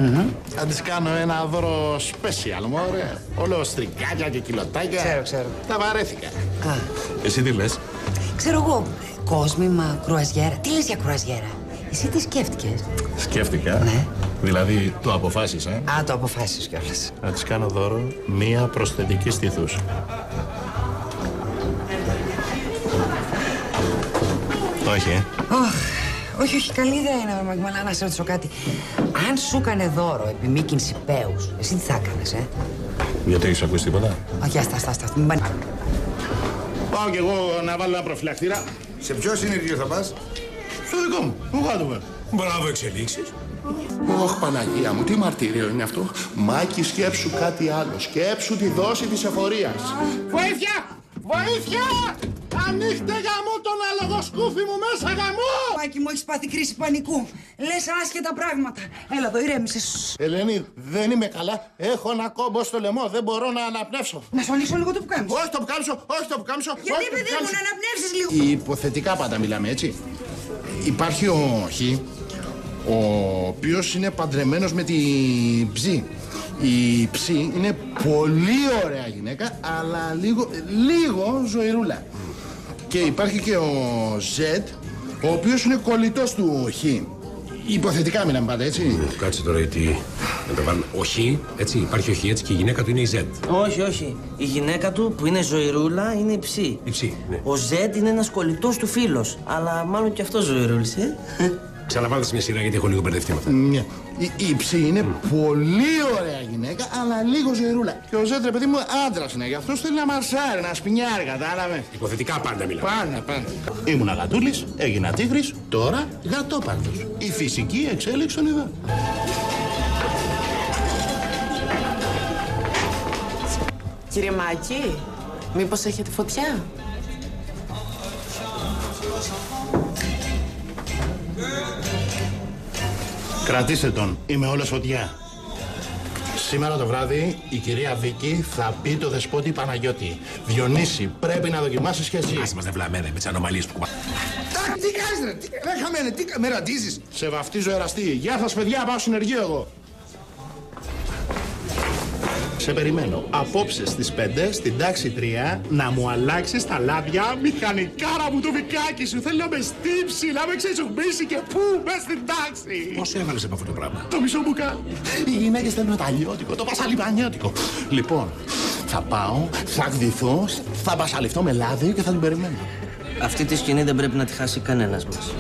Θα της κάνω ένα δώρο special, μωρέ. Όλο στρικάκια και κιλοτάκια. Ξέρω, ξέρω. Τα βαρέθηκα. Α, Εσύ τι λες; ξέρω εγώ, κόσμημα, κρουαζιέρα. Τι λες για κρουαζιέρα; Εσύ τι σκέφτηκες; Σκέφτηκα. Ναι. Δηλαδή, το αποφάσισα Α, το αποφάσισες κιόλας. να της κάνω δώρο μία προσθετική στήθους. Όχι, ε; Ωχ, όχι, όχι, καλή ιδέα είναι, Μαγμαλά, να σε ρωτήσω κάτι. Αν σου έκανε δώρο επιμήκυνση πέους, εσύ τι θα έκανες, ε; Γιατί έχεις ακούσει τίποτα; Όχι, άστα, άστα, άστα. Μην πάνε. Πάω κι εγώ να βάλω ένα προφυλακτήρα. Σε ποιο συνεργείο θα πας; Στο δικό μου. Μου κάτω Μπράβο, εξελίξεις. Ωχ, Παναγία μου, τι μαρτύριο είναι αυτό. Μάκη, σκέψου κάτι άλλο. Σκέψου τη δόση της εφορίας. Βοήθεια! Βοήθεια! Ανοίχτε γαμό τον αλογοσκούφι μου μέσα γαμό! Μάκη μου, έχεις πάθει κρίση πανικού. Λες άσχετα πράγματα. Έλα εδώ, ηρέμησες. Ελένη, δεν είμαι καλά. Έχω ένα κόμπο στο λαιμό. Δεν μπορώ να αναπνεύσω. Να σου ανοίξω λίγο το πουκάμισο. Όχι το πουκάμισο, όχι το πουκάμισο. Γιατί, όχι το παιδί μου, πουκάμισο. να αναπνεύσεις λίγο. Υποθετικά πάντα μιλάμε, έτσι. Υπάρχει ο Χ, ο οποίος είναι παντρεμένος με τη Ψ. Η Ψ είναι πολύ ωραία γυναίκα, αλλά λίγο, λίγο ζωηρούλα. Και υπάρχει και ο Ζ, ο οποίος είναι κολλητός του Χ. Υποθετικά μιλάμε πάντα, έτσι. Κάτσε τώρα γιατί. Να το βάλουμε. Ο Χ, έτσι. Υπάρχει ο Χ, έτσι και η γυναίκα του είναι η Z. Όχι, όχι. Η γυναίκα του που είναι ζωηρούλα είναι η ψή. Η ψή, ναι. Ο Ζετ είναι ένας κολλητός του φίλος. Αλλά μάλλον και αυτός ζωηρούλη, ε. Ξαναβάλτε σε μια σειρά γιατί έχω λίγο μπερδευτεί με αυτά. Ναι. Η, η Ψ είναι πολύ ωραία γυναίκα, αλλά λίγος ζωηρούλα. Και ο Ζέτ, ρε παιδί μου, άντρας είναι. Γι' αυτό θέλει να μαρσάρει, να σπινιάρει, κατάλαβε. Υποθετικά πάντα μιλάμε. Πάντα, πάντα. Ήμουνα γατούλης, έγινα τίγρης, τώρα γατόπαρδο. Η φυσική εξέλιξη των ειδών. Κύριε Μάκη, μήπως έχετε φωτιά; Κρατήστε τον, είμαι όλος φωτιά. Σήμερα το βράδυ η κυρία Βίκη θα πει το δεσπότη Παναγιώτη. Διονύση, πρέπει να δοκιμάσεις και εσύ. Ας είμαστε βλαμμένα με τις ανομαλίες που κουμπά. Τα, τι κάνεις ρε, τι, ρε χαμένε, τι, με ραντίζεις. Σε βαφτίζω εραστή. Γεια σας παιδιά, πάω συνεργείο εγώ. Σε περιμένω. Απόψες στις 5 στην τάξη 3 να μου αλλάξεις τα λάδια μηχανικάρα μου το βικάκι σου. Θέλω να με στύψει, να με ξεζουμίσει και πού, μες στην τάξη. Πώς έβαλες από αυτό το πράγμα; Το μισό μπουκάλι. Οι γυναίκες θέλουν το αλλιώτικο, το βασαλιπανιώτικο. Λοιπόν, θα πάω, θα γδυθώ, θα βασαλιφτώ με λάδι και θα την περιμένω. Αυτή τη σκηνή δεν πρέπει να τη χάσει κανένας μας.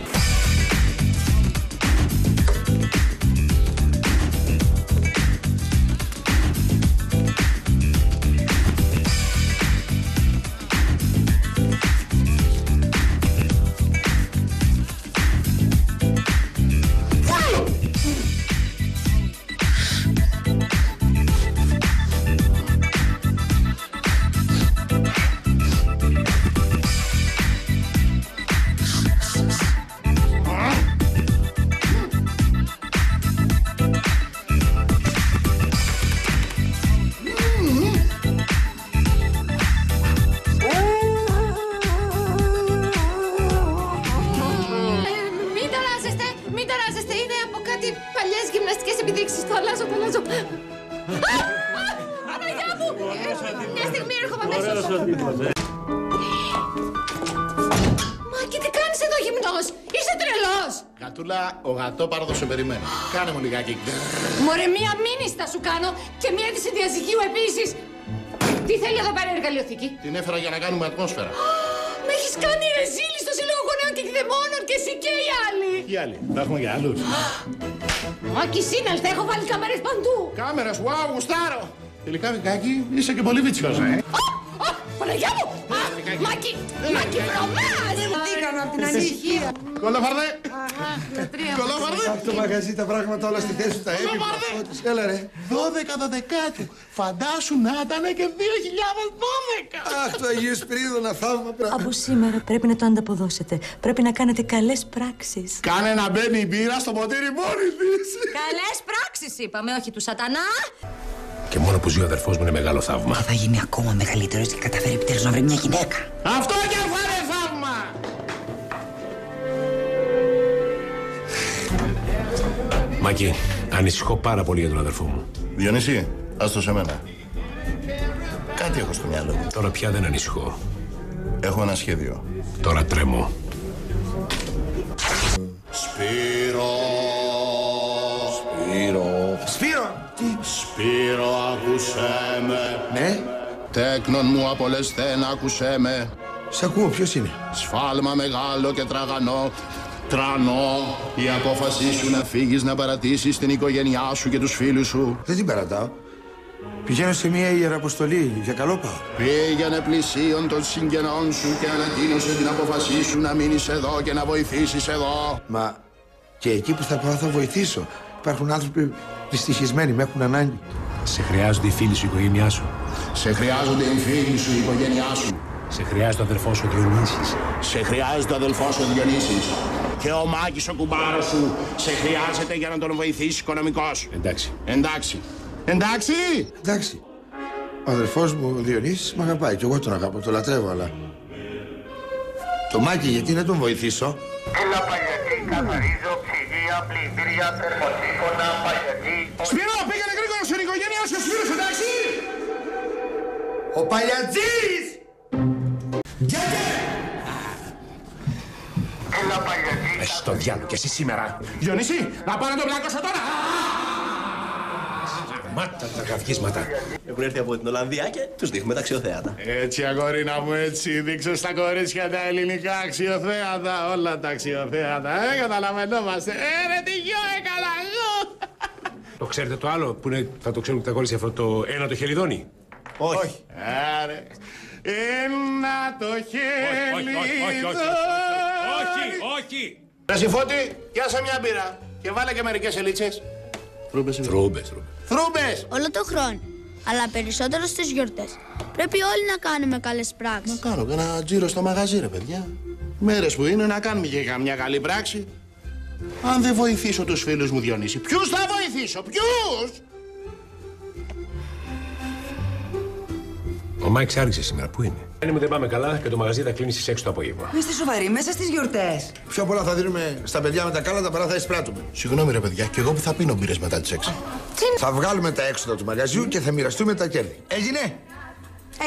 Γατούλας, ο γατόπαρδος σε περιμένει. Κάνε μου λιγάκι. Μωρέ, μία μήνυστα σου κάνω και μία της διαζυγίου επίσης. Τι θέλει εδώ πέρα η εργαλειοθήκη; Την έφερα για να κάνουμε ατμόσφαιρα. Με έχεις κάνει ρεζίλη στο Σύλλογο Γονέων και Εκδεμόνων και εσύ και οι άλλοι. Τι άλλοι, θα έχουμε για άλλους. Μάκη, σύναλθε, έχω βάλει κάμερες παντού. Κάμερας, wow, γουστάρω. Τελικά, Μικάκη, είσαι και πολύ βίτσιος, ε. Α, Παναγιά μου! Α, Μάκη, Μάκη, βρωμάς! Τι έκανα από την ανησυχία. Κολόφαρδε. Κολόφαρδε. Από το μαγαζί τα πράγματα όλα στη θέση του τα έπιπα. Έλα ρε. 12 δεκάτου. Φαντάσου να ήταν και 2012. Αχ, το Αγίου Σπυρίδωνα θαύμα πράγμα. Από σήμερα πρέπει να το ανταποδώσετε. Πρέπει να κάνετε καλές πράξεις. Κάνε να μπαίνει η μπύρα στο ποτήρι μόνη της. Καλές πράξεις είπαμε, όχι του σατανά. Και μόνο που ζει ο αδερφός μου είναι μεγάλο θαύμα. Θα γίνει ακόμα μεγαλύτερος και καταφέρει επιτέλους να βρει μια γυναίκα. Αυτό και αν θα είναι θαύμα. Μάκη, ανησυχώ πάρα πολύ για τον αδερφό μου. Διονύση, άστο σε μένα. Κάτι έχω στο μυαλό μου. Τώρα πια δεν ανησυχώ. Έχω ένα σχέδιο. Τώρα τρέμω. Σπύρο. Σπύρο. Σπύρο. Τι. Σπύρο, άκουσέ με. Ναι. Τέκνον μου απολεσθέν, άκουσέ με. Σ' ακούω, ποιος είναι; Σφάλμα μεγάλο και τραγανό. Τρανό η απόφασή σου να φύγεις να παρατήσεις την οικογένειά σου και τους φίλους σου. Δεν την παρατάω. Πηγαίνω σε μια ιεραποστολή. Για καλό πάω. Πήγαινε πλησίον των συγγενών σου και ανακοίνωσε την απόφασή σου να μείνεις εδώ και να βοηθήσεις εδώ. Μα και εκεί που θα πάω θα βοηθήσω. Υπάρχουν άνθρωποι δυστυχισμένοι, με έχουν ανάγκη. Σε χρειάζονται οι φίλοι σου, η οικογένειά σου. Σε χρειάζονται οι φίλοι σου, η οικογένειά σου. Σε χρειάζεται ο αδερφός σου, ο Διονύσης. Σε χρειάζεται ο αδελφός σου, ο Διονύσης. Και ο Μάκης ο κουμπάρος σου σε χρειάζεται για να τον βοηθήσεις οικονομικός. Εντάξει. Εντάξει. Εντάξει. Εντάξει. Ο αδερφός μου, ο Διονύσης, με αγαπάει και εγώ τον αγαπώ, τον λατρεύω, αλλά... Το Μάκη, γιατί να τον βοηθήσω; Έλα παγιατζή, καθαρίζω, ψυγεία, πλυντήρια, θερμοσύφωνα, παγιατζή. Σπύρο, πήγαινε γρήγορα στην οικογένειά σου, Σπύρος, εντάξει. Ο Παλιατζής! Έλα παγιατζή. Εσύ στο διάλογο και εσύ σήμερα. Διονύση, να πάω να τον πλάκωσω τώρα. Μάτα τα καυγίσματα. Έχουν έρθει από την Ολλανδία και τους δείχνουμε τα αξιοθέατα. Έτσι, αγορίνα μου, έτσι. Δείξε στα κορίτσια τα ελληνικά αξιοθέατα. Όλα τα αξιοθέατα. Ε, καταλαβαίνόμαστε. Ε, ρε, τι γιο έκανα εγώ. Το ξέρετε το άλλο που είναι, θα το ξέρουν και τα κορίτσια αυτό το ένα το χελιδόνι. Όχι. Άρε. Ένα το χέρι. όχι, όχι, όχι, όχι, όχι. Ρε Συμφώτη, πιάσε μια μπύρα και βάλε και μερικές ελίτσες. Θρούμπες, Θρούμπες, Θρούμπες. Όλο το χρόνο. Αλλά περισσότερο στις γιορτές. Πρέπει όλοι να κάνουμε καλές πράξεις. Να κάνω και ένα τζίρο στο μαγαζί, ρε παιδιά. Μέρες που είναι να κάνουμε και καμιά καλή πράξη. Αν δεν βοηθήσω τους φίλους μου, Διονύση, ποιους θα βοηθήσω, ποιους! Ο Μάικ άργησε σήμερα. Πού είναι; Είναι μου δεν πάμε καλά και το μαγαζί θα κλείνει στις 6 το απόγευμα. Είστε σοβαροί μέσα στις γιορτές. Πιο πολλά θα δίνουμε στα παιδιά με τα κάλαντα παρά θα εισπράττουμε. Συγγνώμη, ρε παιδιά, και εγώ που θα πίνω μπύρες μετά τις 6. Θα βγάλουμε τα έξοδα του μαγαζιού και θα μοιραστούμε τα κέρδη. Έγινε!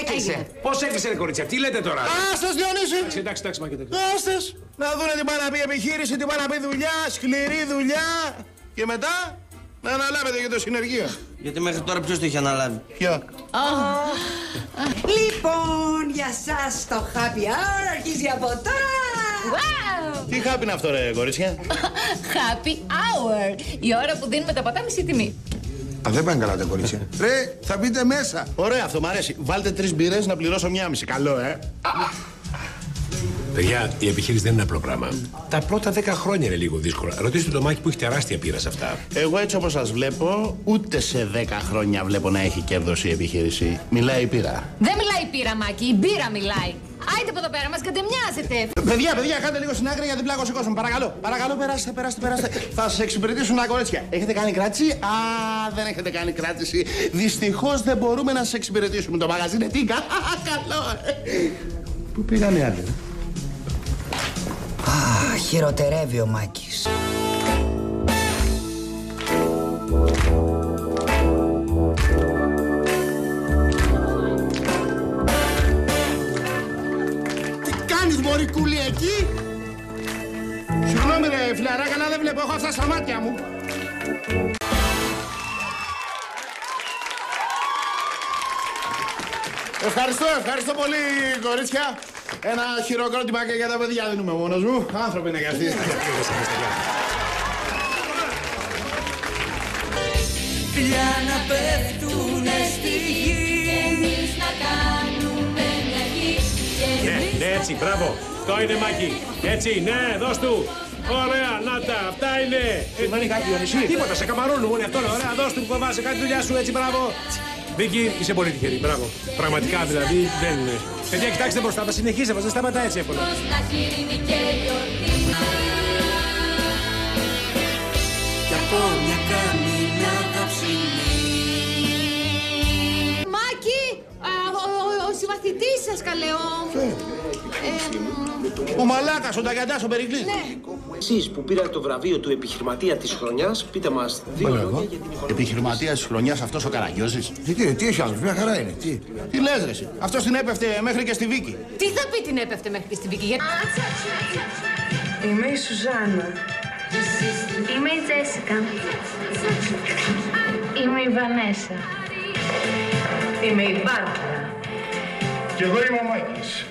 Έκλεισε. Πώς έκλεισε, ρε κορίτσια, τι λέτε τώρα; Άστες, Διονύση! Εντάξει, εντάξει, εντάξει, Μάκη, εντάξει. Άστες! Να δούνε τι πάει να πει επιχείρηση, τι πάει να πει δουλειά, σκληρή δουλειά. Και μετά; Να αναλάβετε για το συνεργείο. Γιατί μέχρι τώρα ποιος το είχε αναλάβει; Ποιο; Λοιπόν, για σας το happy hour αρχίζει από τώρα. Wow! Τι χάπι είναι αυτό, ρε κορίτσια; <laughs> Happy hour! Η ώρα που δίνουμε τα ποτά μισή τιμή. Α, δεν πάνε καλά τα κορίτσια. Ρε, θα μπείτε μέσα. Ωραία, αυτό μου αρέσει. Βάλτε τρεις μπύρες να πληρώσω μια μισή. Καλό, ε. Παιδιά, η επιχείρηση δεν είναι απλό πράγμα. Τα πρώτα 10 χρόνια είναι λίγο δύσκολα. Ρωτήστε το Μάκη που έχει τεράστια πείρα σε αυτά. Εγώ έτσι όπως σας βλέπω, ούτε σε 10 χρόνια βλέπω να έχει κέρδος η επιχείρηση. Μιλάει η πείρα. Δεν μιλάει η πύρα, Μάκη, η μπύρα μιλάει. Άιτε από εδώ πέρα, μας κατεμοιάζετε. Παιδιά, παιδιά, κάντε λίγο στην άκρη για την πλάκωση κόσμο. Παρακαλώ, παρακαλώ, περάστε, περάστε, περάστε. Θα σας εξυπηρετήσουν τα κορίτσια. Έχετε κάνει κράτηση; Α, δεν έχετε κάνει κράτηση. Δυστυχώς δεν μπορούμε να σας εξυπηρετήσουμε. Το μαγαζί είναι τίγκα. <laughs> Καλό. ε. Πού πήγαν οι άλλοι. Α, χειροτερεύει ο Μάκης. μωρικούλη εκεί; Συγγνώμη ρε φιλαράκια, να δεν βλέπω, έχω αυτά στα μάτια μου. Ευχαριστώ, ευχαριστώ πολύ κορίτσια. Ένα χειροκρότημα και για τα παιδιά δεν είμαι μόνος μου. Άνθρωποι είναι κι αυτοί. Πια να πέφτουνε στη γη Και εμείς να κάνουμε μια γη Και Ναι, εμείς ναι, έτσι, μπράβο. Αυτό είναι Μάκη. Έτσι, ναι, δώσ' του. Ωραία, να τα, αυτά είναι. Σημαίνει κάτι, Διονύση. Τίποτα, σε καμαρώνουν μόνο αυτό. είναι Ωραία, δώσ' του που φοβάσαι κάτι δουλειά σου, έτσι, μπράβο. Βίκυ, είσαι πολύ τυχερή, μπράβο. Πραγματικά δηλαδή δεν είναι. Παιδιά, κοιτάξτε μπροστά μας, συνεχίστε μας, δεν σταματά έτσι εύκολα. Ο, ο συμμαθητής σας καλέ, ο... Ε, Ο μαλάκας, ο Ταγκαντάς, ο Περικλής. ναι. Εσείς που πήρατε το βραβείο του επιχειρηματία της χρονιάς, πείτε μας δύο Μπράβο. λόγια για την οικονομία. Επιχειρηματίας της χρονιάς αυτός ο Καραγκιόζης. Τι, τι, τι έχει άνθρωπος, μια χαρά είναι. Τι. Τι λες ρε εσύ. Αυτός την έπεφτε μέχρι και στη Βίκη. Τι θα πει την έπεφτε μέχρι και στη Βίκη, γιατί... Είμαι η Σουζάνα. Είμαι η Τζέσικα. Είμαι η Βανέσα. Είμαι η Μπάρτα. Κι εγώ είμαι ο Μάκης.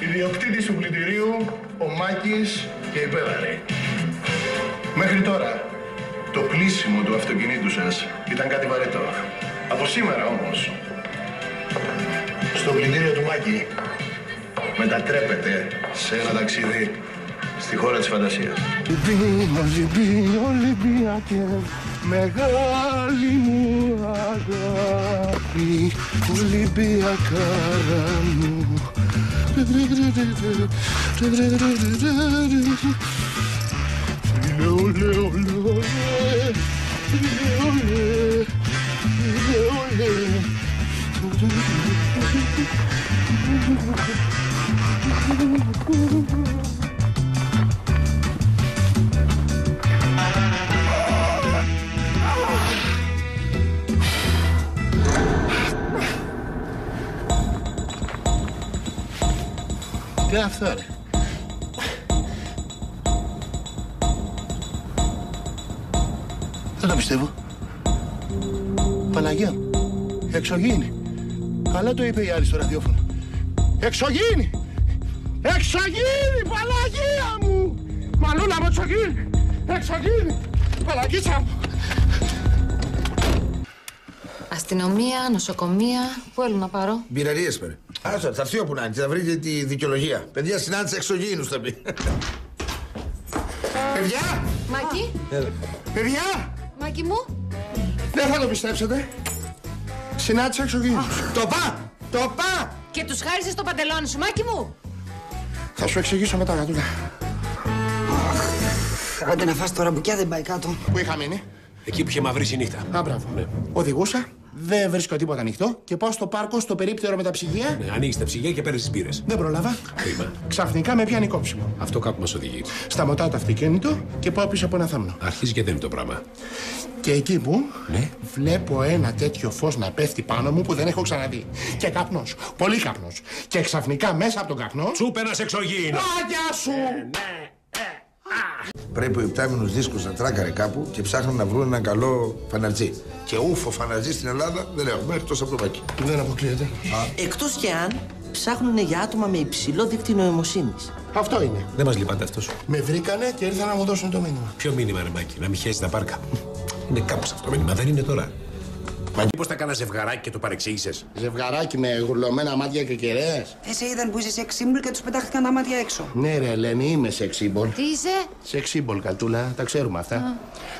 Ιδιοκτήτης του πλυντηρίου, ο Μάκης και η Πέδαρη. Μέχρι τώρα, το πλήσιμο του αυτοκινήτου σας ήταν κάτι βαρετό. Από σήμερα όμως, στο πλυντήριο του Μάκη μετατρέπεται σε ένα ταξίδι στη χώρα της φαντασίας. Ολυμπιακέ, μεγάλη μου αγάπη, Ολυμπιακάρα μου. Ολέ, ολέ, Τι είναι αυτό, ρε; Δεν το πιστεύω. Παναγία μου. Εξωγήινη. Καλά το είπε η άλλη στο ραδιόφωνο. Εξωγήινη! Εξωγήινη, Παναγία μου! Μαλούλα μου, εξωγήινη! Εξωγήινη! Παναγίτσα μου! Αστυνομία, νοσοκομεία, πού έλου να πάρω; Μπειραρίες, πέρα. Άσο, θα έρθει όπου να είναι, θα βρείτε τη δικαιολογία. Παιδιά, συνάντησε εξωγήινου θα πει. Παιδιά! Μάκη, Παιδιά! Μάκη μου. Δεν θα το πιστέψετε. Συνάντησα εξωγήινους. Το πά! Το πά! Και τους χάρισες το παντελόνι σου, Μάκη μου. Θα σου εξηγήσω μετά, Γατούλα. Άντε να φας τώρα μπουκιά δεν πάει κάτω. Πού είχα μείνει; Εκεί που είχε μαυρίσει η νύχτα. Α, μπράβο. Ναι. Οδηγούσα, δεν βρίσκω τίποτα ανοιχτό και πάω στο πάρκο στο περίπτερο με τα ψυγεία. Ναι, ανοίγει τα ψυγεία και παίρνεις τις μπύρες. Δεν πρόλαβα. Κρίμα. Ξαφνικά με πιάνει κόψιμο. Αυτό κάπου μας οδηγεί. Σταματάω το αυτοκίνητο και πάω πίσω από ένα θάμνο. Αρχίζει και δεν είναι το πράγμα. Και εκεί που Ναι. βλέπω ένα τέτοιο φως να πέφτει πάνω μου που δεν έχω ξαναδεί. Και καπνός, πολύ καπνός. Και ξαφνικά μέσα από τον καπνό... Τσούπ ένα εξωγήινο. Άγια σου! Πρέπει ο υπτάμενο δίσκος να τράκαρε κάπου και ψάχνουν να βρουν ένα καλό φανατζή. Και ούφο φανατζή στην Ελλάδα δεν έχουμε εκτός από το Μάκη. Δεν αποκλείεται. Εκτός και αν ψάχνουν για άτομα με υψηλό δίκτυο νοημοσύνης. Αυτό είναι. Δεν μας λυπάται αυτός. Με βρήκανε και ήρθαν να μου δώσουν το μήνυμα. Ποιο μήνυμα, ρε Μάκη, να μην χέσει τα πάρκα. Είναι κάπως αυτό το μήνυμα, δεν είναι τώρα. Μα μήπω τα κάνα ζευγαράκι και το παρεξήγησες; Ζευγαράκι με γουρλωμένα μάτια και κεραίες. Δεν σε είδαν που είσαι σε ξύμπουλ και τους πετάχτηκαν τα μάτια έξω. Ναι, ρε Ελένη, είμαι σεξίμπολ. Τι είσαι; Σεξίμπολ, Καλτούλα, τα ξέρουμε αυτά.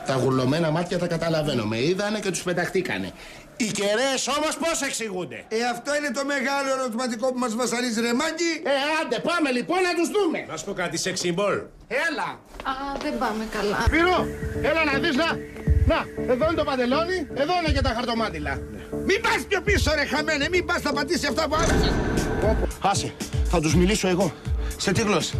Τα γουρλωμένα μάτια τα καταλαβαίνω. Με είδανε και τους πεταχτήκανε. Οι κεραίες όμως πώς εξηγούνται; Ε, αυτό είναι το μεγάλο ερωτηματικό που μας βασανίζει, ρε Μάκη. Ε, άντε, πάμε λοιπόν να τους δούμε. Να σου πω κάτι, σεξ symbol. Έλα. Α, δεν πάμε καλά. Σπύρο, έλα να δεις, να. Να, εδώ είναι το παντελόνι, εδώ είναι και τα χαρτομάτιλα. Ναι. Μην πας πιο πίσω ρε χαμένε, μην πας να πατήσει αυτά που. Άσε, θα τους μιλήσω εγώ. Σε τι γλώσσα;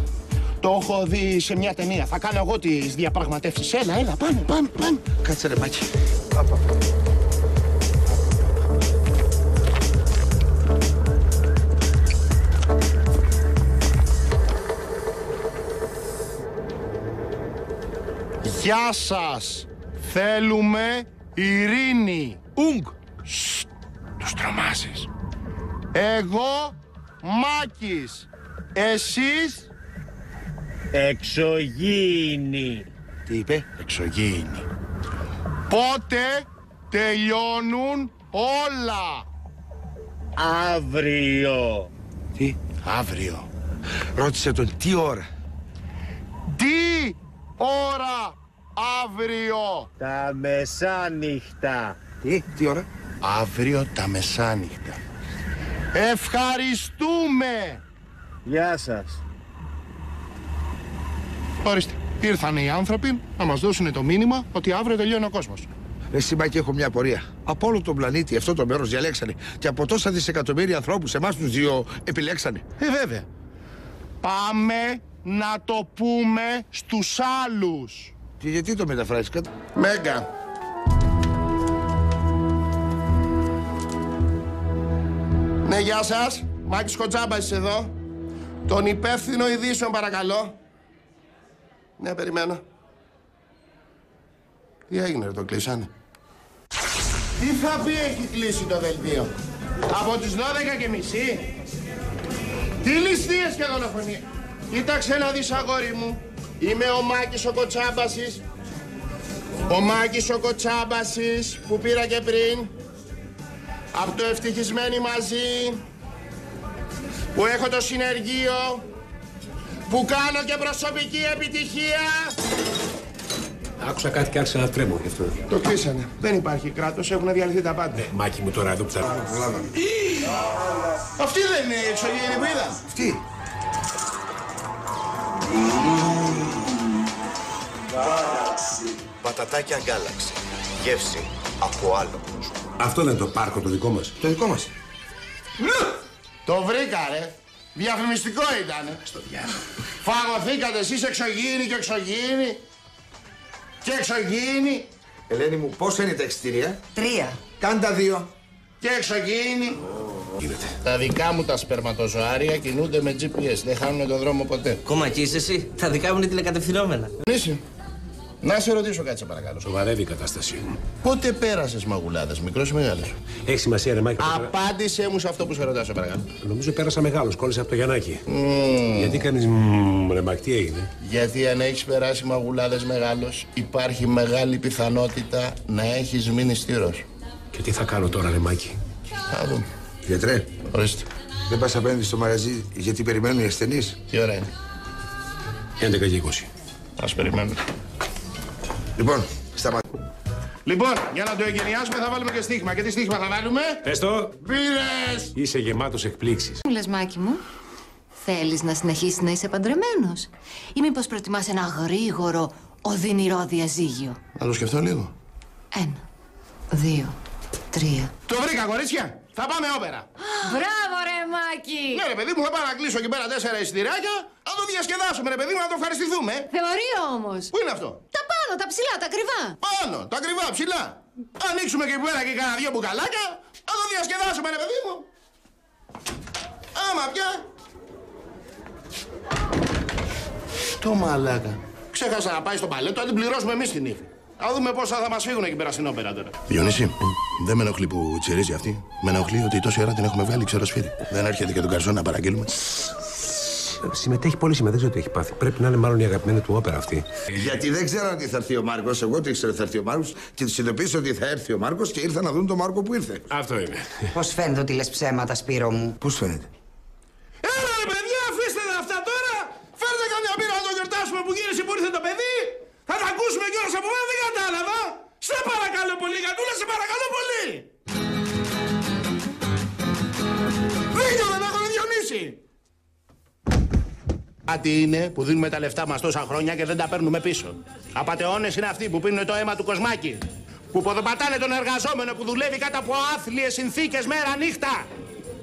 Το έχω δει σε μια ταινία. Θα κάνω εγώ τις διαπραγματεύσεις. Έλα, έλα, πάμε, πάμε, πάμε. Κάτσε ρε μάκι. Γεια σας! Θέλουμε ειρήνη. Ουγγ. Τους τρομάζεις. Εγώ Μάκης. Εσείς Εξωγήινη. Τι είπε; Εξωγήινη. Πότε τελειώνουν όλα; Αύριο. Τι; Αύριο. Ρώτησε τον τι ώρα. Τι ώρα αύριο. Τα μεσάνυχτα. Τι, τι ώρα; Αύριο τα μεσάνυχτα. Ευχαριστούμε. Γεια σας. Ορίστε. Ήρθαν οι άνθρωποι να μας δώσουν το μήνυμα ότι αύριο τελειώνει ο κόσμος. Εσύ Μάκη έχω μια απορία. Από όλο τον πλανήτη αυτό το μέρος διαλέξανε και από τόσα δισεκατομμύρια ανθρώπους εμάς τους δύο επιλέξανε. Ε, βέβαια. Πάμε να το πούμε στους άλλους. Και γιατί το μεταφράζεις κατά. Μέγκα. Ναι, γεια σας. Μάκης Κοτζάμπας εδώ. Τον υπεύθυνο ειδήσεων παρακαλώ. Ναι, περιμένω. Τι έγινε, ρε, το κλείσανε; Τι θα πει έχει κλείσει το δελτίο; Από τις 12 και μισή. Τι ληστείες και δολοφονία. Κοίταξε να δεις αγόρι μου. Είμαι ο Μάκης ο Κοτσάμπασης. Ο Μάκης ο Κοτσάμπασης που πήρα και πριν. Από το ευτυχισμένοι μαζί. Που έχω το συνεργείο. Που κάνω και προσωπική επιτυχία. Άκουσα κάτι και άρχισα να τρέμω γι' αυτό. Το κλείσανε. Δεν υπάρχει κράτος, έχουν διαλυθεί τα πάντα. Μάκη μου τώρα εδώ που θα... Αυτή δεν είναι η εξωγήινη που είδα. Αυτή. Πατατάκια Galaxy. Γεύση από άλλο κόσμο. Αυτό δεν είναι το πάρκο το δικό μας. Το δικό μας. Το βρήκα, ρε. Διαφημιστικό ήταν. Στο διάλογο. Φαγωθήκατε εσείς εξωγήινοι και εξωγήινοι. Και εξωγήινοι Ελένη μου, πόσα είναι τα εξιτήρια. Τρία. Κάντα δύο. και εξωγήινοι. Γίνεται. Τα δικά μου τα σπερματοζωάρια κινούνται με GPS. Δεν χάνουν τον δρόμο ποτέ. Κομματικής εσύ. Τα δικά μου είναι τηλεκατευθυνόμενα. Νήσι, να σε ρωτήσω κάτι σε παρακαλώ. Σοβαρεύει η κατάσταση. Πότε πέρασες μαγουλάδες, μικρός ή μεγάλος; Έχει σημασία, ρε Μάκη. Απάντησέ μου σε αυτό που σε ρωτάω, σε παρακαλώ. Νομίζω πέρασα μεγάλος, κόλλησε από το Γιαννάκι. Μμμ. Γιατί κάνεις ρε Μάκη, τι έγινε; Γιατί αν έχεις περάσει μαγουλάδες μεγάλος, υπάρχει μεγάλη πιθανότητα να έχεις μείνει στήρος. Και τι θα κάνω τώρα, ρε Μάκη; Θα δούμε. Γιατρέ, Ορίστε. δεν πας απέναντι στο μαγαζί γιατί περιμένουν οι ασθενείς; Τι ώρα είναι; 11 και 20. Ας περιμένουμε. Λοιπόν, σταματά. Λοιπόν, για να το εγκαινιάσουμε θα βάλουμε και στίγμα. Και τι στίγμα θα βάλουμε; Πες το. Μπύρες! Είσαι γεμάτος εκπλήξεις. Μου λες, Μάκη μου, θέλεις να συνεχίσεις να είσαι παντρεμένος; Ή μήπως προτιμάς ένα γρήγορο, οδυνηρό διαζύγιο; Να το σκεφτώ λίγο. Ένα, δύο, τρία. Το βρήκα, κορίτσια. Θα πάμε όπερα. Μπράβο ρε Μάκη! Ναι, ρε παιδί μου, θα πάω να κλείσω εκεί πέρα τέσσερα εισιτηράκια. Να το διασκεδάσουμε, ρε παιδί μου, να το ευχαριστηθούμε. Θεωρία όμως. Πού είναι αυτό; Τα πάνω, τα ψηλά, τα ακριβά. Πάνω, τα ακριβά, ψηλά. Ανοίξουμε και εκεί πέρα και κανένα δυο μπουκαλάκια. Να το διασκεδάσουμε, ρε παιδί μου. Άμα πια. Το μαλάκα. Ξέχασα να πάει στο παλέτο, αν την πληρώσουμε εμείς την ύφη. Να δούμε πόσα θα μας φύγουν εκεί πέρα στην όπερα τώρα. Διονύση, δεν με ενοχλεί που τσιρίζει αυτή. Με ενοχλεί ότι τόση ώρα την έχουμε βγάλει ξεροσφύρι. Δεν έρχεται και τον καρζόν να παραγγείλουμε. Συμμετέχει πολύ σήμερα, δεν ξέρω τι έχει πάθει. Πρέπει να είναι μάλλον η αγαπημένη του όπερα αυτή. Γιατί δεν ξέρω ότι θα έρθει ο Μάρκος. Εγώ το ήξερα ότι θα έρθει ο Μάρκος και τους ειδοποίησα ότι θα έρθει ο Μάρκος και ήρθα να δουν τον Μάρκο που ήρθε. Αυτό είναι. Πώς φαίνεται ότι λες ψέματα, Σπύρο μου; Πώς φαίνεται; Έλα ρε παιδιά, αφήστε τα αυτά τώρα! Φέρτε καμιά μπύρα να το γιορτάσουμε που γύρισε που ήρθε το παιδί! Θα τα ακούσουμε κιόλας από μένα, δεν κατάλαβα! Σε παρακαλώ πολύ, Γατούλα, σε παρακαλώ πολύ! Δίκιο δεν έχω Διονύση! Κάτι είναι που δίνουμε τα λεφτά μας τόσα χρόνια και δεν τα παίρνουμε πίσω. Απατεώνες είναι αυτοί που πίνουν το αίμα του κοσμάκι. Που ποδοπατάνε τον εργαζόμενο που δουλεύει κάτω από άθλιες συνθήκες μέρα νύχτα.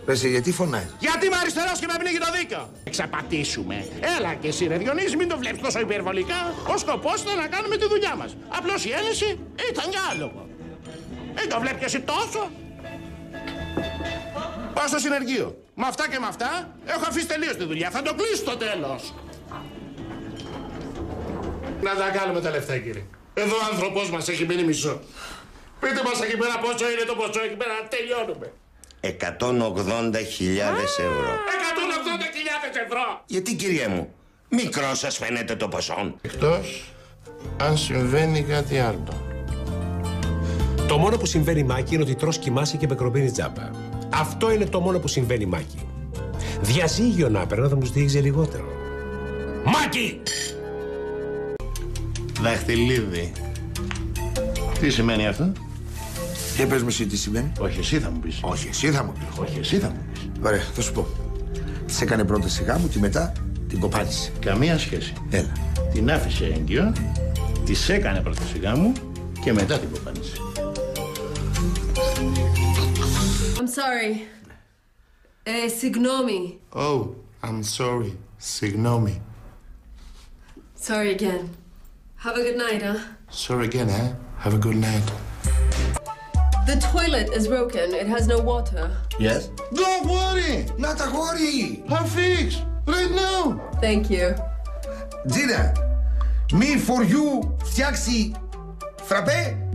Πες, γιατί φωνάει. Γιατί είμαι αριστερό και με πνίγει το δίκιο; Εξαπατήσουμε. Έλα και εσύ, ρε Διονύση, μην το βλέπεις τόσο υπερβολικά. Ο σκοπός ήταν να κάνουμε τη δουλειά μας. Απλώς η ένεση ήταν για άλογο. Δεν το βλέπει εσύ τόσο. Πάω στο συνεργείο. Με αυτά και με αυτά έχω αφήσει τελείως τη δουλειά. Θα το κλείσω στο τέλος. Να τα κάνουμε τα λεφτά, κύριε. Εδώ ο άνθρωπός μας έχει μείνει μισό. Πείτε μας εκεί πέρα πόσο είναι το ποσό, εκεί πέρα να τελειώνουμε. 180.000 ευρώ. 180.000 ευρώ. Γιατί κύριε μου, μικρό σας φαίνεται το ποσό. Εκτός αν συμβαίνει κάτι άλλο. Το μόνο που συμβαίνει, Μάκη, είναι ότι τρως κοιμάσαι και με κροπίνει τζάμπα. Αυτό είναι το μόνο που συμβαίνει, Μάκη. Διαζύγιο να έπαιρνα θα μου στήριξε λιγότερο. Μάκη! Δαχτυλίδι. Τι σημαίνει αυτό; Για πες μου εσύ τι σημαίνει. Όχι, εσύ θα μου πεις. Όχι, εσύ θα μου πεις. Όχι, εσύ θα μου πεις. Ωραία, θα σου πω. Της έκανε πρόταση γάμου και μετά την κοπάνισε. Καμία σχέση. Έλα. Την άφησε έγκυο, της έκανε πρόταση γάμου και μετά την κοπάνισε. sorry. Eh, signomi. Oh, I'm sorry. Signomi. Sorry again. Have a good night, huh? Sorry again, eh? Have a good night. The toilet is broken. It has no water. Yes? Don't worry! Not a worry! I'll fix! Right now! Thank you. Dina, me for you, taxi, frappe?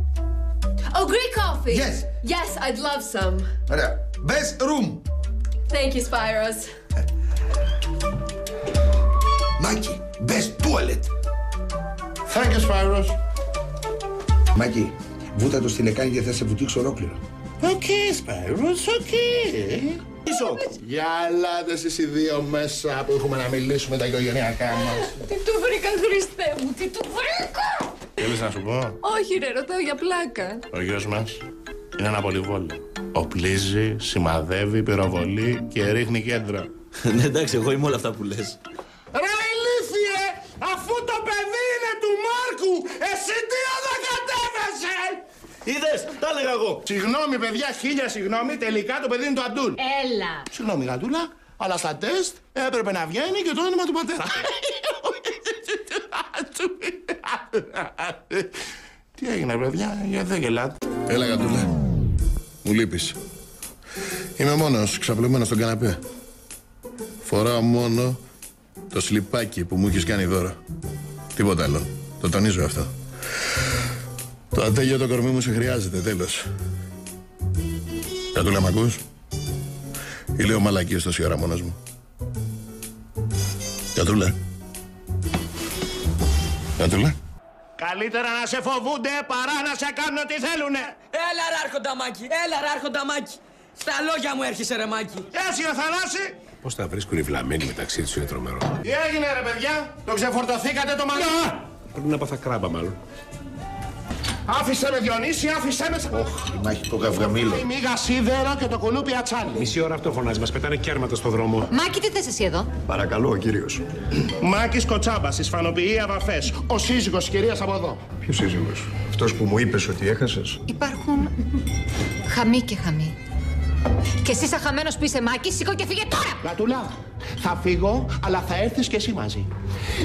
Oh, Greek coffee. Yes. Yes, I'd love some. Ωραία. Best room. Thank you, Spyros. Μάκη, best toilet. Thank you, Spyros. Μάκη, βούτα το στη λεκάνη και θα σε βουτήξω ολόκληρο. Okay, Spyros, okay. Πίσω. Για ελάτε εσείς οι δύο μέσα που έχουμε να μιλήσουμε τα οικογενειακά μας. Τι του βρήκα, Χριστέ μου, τι του βρήκα! Θέλεις να σου πω, Όχι, ρε, ρωτάω για πλάκα. ο γιος μας είναι ένα πολυβόλο. Οπλίζει, σημαδεύει, πυροβολεί και ρίχνει κέντρο. <laughs> Ναι, εντάξει, εγώ είμαι όλα αυτά που λες. Ρε ηλίθιε, αφού το παιδί είναι του Μάρκου, εσύ τι εδώ κατέβεσαι! Είδες, τα έλεγα εγώ. Συγγνώμη παιδιά, χίλια συγγνώμη, τελικά το παιδί είναι του Αντούν. Έλα. Συγγνώμη γατούλα, αλλά στα τεστ έπρεπε να βγαίνει και το όνομα του πατέρα. Τι έγινε παιδιά, γιατί δεν γελάτε; Έλα, γατούλα. Μου λείπεις. Είμαι μόνος, ξαπλωμένος στον καναπέ. Φοράω μόνο το σλιπάκι που μου έχεις κάνει δώρο. Τίποτα άλλο. Το τονίζω αυτό. Το ατέλειο το κορμί μου σε χρειάζεται, τέλος. Κατούλα, μ' ακούς; Ή λέω μαλακίες τόση ώρα μόνος μου. Κατούλα. Κατούλα. Καλύτερα να σε φοβούνται παρά να σε κάνουν ό,τι θέλουνε. Έλα ρε άρχοντα Μάκη, έλα ρε άρχοντα Μάκη. Στα λόγια μου έρχεσαι ρε Μάκη. Έτσι ο Θανάση. Πώς τα βρίσκουν οι βλαμμένοι μεταξύ τους είναι τρομερό. Τι έγινε ρε παιδιά, το ξεφορτωθήκατε το μαλλί. Πρέπει να πάθα κράμπα, μάλλον. Άφησε με Διονύση, άφησε με... Η μάχη το γαυγαμίλο. Η μίγα σίδερο και το κουνούπι ατσάλι. Μισή ώρα αυτό φωνάζει, μας πετάνε κέρματα στο δρόμο. Μάκη, τι θες εσύ εδώ; Παρακαλώ, ο κύριος. Μάκης Κοτσάμπας, ισφανοποιεί αβαφές. Ο σύζυγος της κυρίας από εδώ. Ποιος σύζυγος; Αυτός που μου είπες ότι έχασες; Υπάρχουν χαμή και χαμή. Και εσύ σαν χαμένος που είσαι Μάκη, σήκω και φύγε τώρα! Γατούλα, θα φύγω, αλλά θα έρθεις και εσύ μαζί.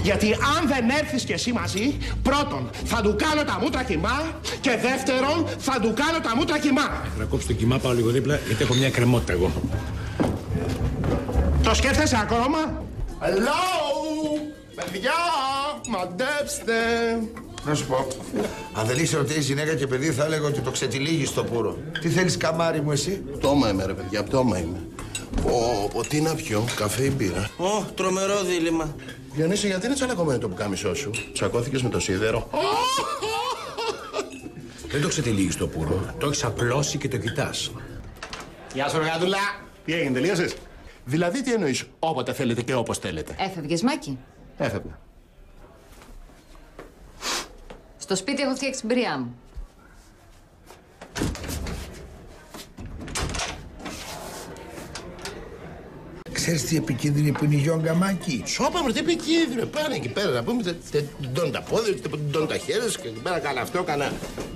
Γιατί αν δεν έρθεις και εσύ μαζί, πρώτον, θα του κάνω τα μούτρα κοιμά και δεύτερον, θα του κάνω τα μούτρα κοιμά. Να κόψω το κοιμά, πάω λίγο δίπλα, γιατί έχω μια κρεμότητα εγώ. Το σκέφτεσαι ακόμα; Hello! Παιδιά, μαντέψτε. Να σου πω. Αν δεν ήξερα ότι έχει γυναίκα και παιδί, θα έλεγα ότι το ξετυλίγεις στο πουρο. Τι θέλεις, καμάρι μου, εσύ; Πτώμα είμαι, ρε παιδιά, πτώμα είμαι. Πω, πω, τι να πιω, καφέ ή μπύρα. Ω, τρομερό δίλημα. Διονύση, γιατί είναι τσαλακωμένο το πουκάμισό σου; Τσακώθηκες με το σίδερο; Δεν το ξετυλίγεις το πουρο. Το έχεις απλώσει και το κοιτάς. Γεια σου, ρε γατούλα. Τι έγινε, τελείωσες; Δηλαδή τι εννοείς, όποτε θέλετε και όπως θέλετε. Έφευγες Μάκη; Έφευγα. Στο σπίτι έχω φτιάξει την μπριά μου. Ξέρεις τι επικίνδυνη που είναι η γιόγκα, Μάκη; Σώπα μου, τι επικίνδυνο. Πάνε εκεί πέρα να πούμε. Ντών τα πόδια, ντών τα χέρια και εκεί πέρα κάνα αυτό, κάνα,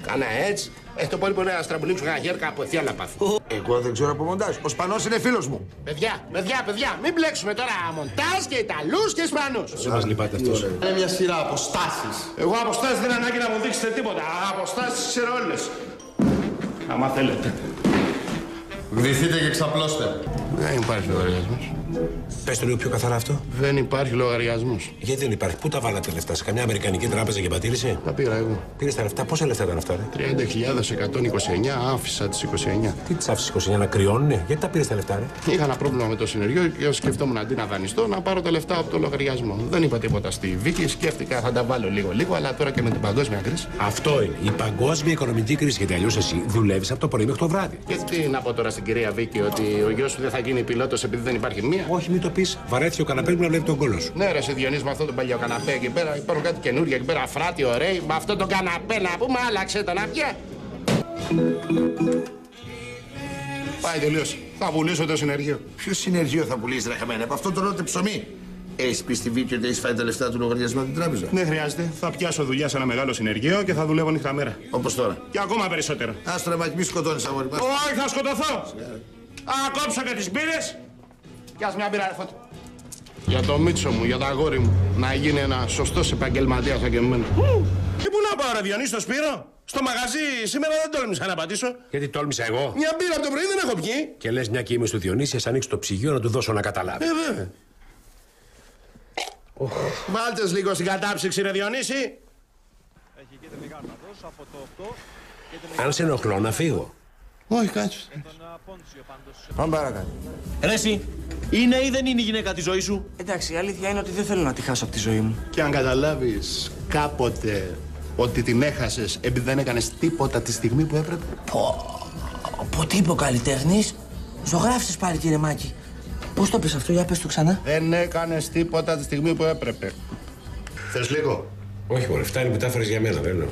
κάνα έτσι. Ε, το πολύ μπορεί να στραμπουλήξω κανένα χέρι κάπου ευθεία να πάθει. Εγώ δεν ξέρω από μοντάζ. Ο Σπανός είναι φίλος μου. Παιδιά, παιδιά, παιδιά, μην μπλέξουμε τώρα μοντάζ και Ιταλούς και Ισπανούς. Δεν μας λυπάται αυτός. Είναι μια σειρά αποστάσεις. Εγώ αποστάσεις δεν ανάγκη να μου δείξετε τίποτα. Αποστάσεις ξέρω όλες. Άμα θέλετε. Γδυθείτε και ξαπλώστε. Δεν υπάρχει λογαριασμός. Πες το λίγο πιο καθαρά αυτό. Δεν υπάρχει λογαριασμός. Γιατί δεν υπάρχει; Πού τα βάλατε τα λεφτά, σε καμιά Αμερικανική τράπεζα και πατήρησε; Τα πήρα εγώ. Πήρες τα λεφτά, πόσα λεφτά ήταν αυτά, ρε; 30.129, άφησα τις 29. Τι τις άφησες 29 να κρυώνουνε, γιατί τα πήρες τα λεφτά, ρε; Είχα ένα πρόβλημα με το συνεργείο και σκεφτόμουν αντί να δανειστώ να πάρω τα λεφτά από το λογαριασμό. Δεν είπα τίποτα στη Βίκη, σκέφτηκα θα τα βάλω λίγο-λίγο, αλλά τώρα και με την παγκόσμια κρίση. Αυτό είναι. Η παγκόσμια οικονομική κρίση. Γιατί αλλιώς εσύ δουλεύεις από το πρωί μέχρι το βράδυ. Και τι να πω τώρα στην κυρία Βίκη, ότι ο γιος σου δεν θα γίνει πιλότος επειδή δεν υπάρχει μία. Όχι, μην το πεις. Βαρέθηκε ο καναπέ μου να βλέπει τον κόλο σου. Ναι, ρε, σε Διονύση, με αυτό το παλιό καναπέ εκεί πέρα υπάρχουν κάτι καινούργια εκεί πέρα, φράτη, ωραίοι. Με αυτό το καναπέ να πούμε, άλλαξε τα ναυπιά. Πάει τελείωσε. Θα πουλήσω το συνεργείο. Ποιο συνεργείο θα πουλήσεις, ρε χαμένα, από αυτό το ρότε ψωμί. Έχεις πεις στη Βίκη ότι έχεις φάει τα λεφτά του λογαριασμού από την τράπεζα; Δεν χρειάζεται. Θα πιάσω δουλειά σε ένα μεγάλο συνεργείο και θα δουλεύω νύχτα μέρα. Όπως τώρα. Και ακόμα περισσότερο. Άστρο, μα μη σκοτώνεις αγόρι μας. Όχι, θα σκοτωθώ. Α, κόψω και τις μπύρες. Κι ας μια μπύρα, ρε φώτη. Για το μίτσο μου, για το αγόρι μου, να γίνει ένα σωστός επαγγελματίας σαν και εμένα. Και πού να πάω, ρε Διονύση, στο Σπύρο; Στο μαγαζί σήμερα δεν τόλμησα να πατήσω. Γιατί τόλμησα εγώ. Μια μπύρα από το πρωί δεν έχω πιει. Και λες, μια και είμαι στο Διονύση, ας ανοίξει το ψυγείο να του δώσω να καταλάβει. Ε, βέβαια. Βάλτες λίγο στην κατάψυξη, ρε Διονύση. Αν σε ενοχλώ να φύγω. Όχι, κάτσε. Πάμε παρακάτω. Ρε εσύ, είναι ή δεν είναι η γυναίκα της ζωής σου; Εντάξει, η αλήθεια είναι ότι δεν θέλω να τη χάσω από τη ζωή μου. Και αν καταλάβεις κάποτε ότι την έχασες επειδή δεν έκανες τίποτα τη στιγμή που έπρεπε; Πω, πω τι είπε ο καλλιτέχνης; Ζωγράφησες πάλι, κύριε Μάκη. Πώς το πες αυτό, για πες το ξανά. Δεν έκανες τίποτα τη στιγμή που έπρεπε. Θες λίγο; Όχι, μωρέ, φτάνει που τα έφερες για μένα, δεν εννοώ.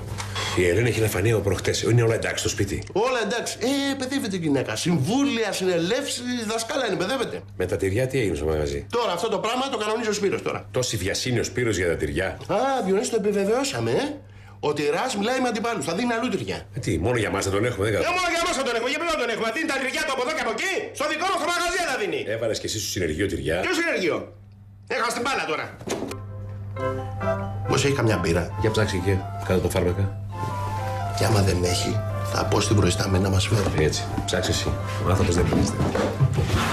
Η Ελένη έχει να φανεί από προχτές. Είναι όλα εντάξει στο σπίτι. Όλα εντάξει. Ε, παιδεύεται η γυναίκα. Συμβούλια, συνελεύσεις, δασκάλα είναι, παιδεύεται. Με τα τυριά τι έγινε στο μαγαζί; Τώρα αυτό το πράγμα το κανονίζει ο Σπύρος τώρα. Τόση βιασύνη ο Σπύρος για τα τυριά. Α, Διονύση, το επιβεβαιώσαμε, ε. Ότι η Ρας μιλάει με αντιπάλους. Θα δίνει αλλού τυριά. Ε, τι, μόνο για μας δεν τον έχουμε, δεν Ε, κατάλαβα. μόνο για εμάς θα τον έχουμε. Για ποιον θα τον έχουμε; Θα δίνει τα τυριά του από εδώ και από εκεί. Στο δικό μας το μαγαζί θα δίνει. Έβαλες και εσύ στο συνεργείο τυριά. Ποιο συνεργείο; Έχα στην μπάλα τώρα. Πώς έχει καμιά μπύρα; Για ψάξει και κάτω το φάρμακα. Και άμα δεν έχει, θα πω στην προϊστάμενη να μας φέρει. Έτσι, ψάξει εσύ. Ο άνθρωπος δεν πιστεύει.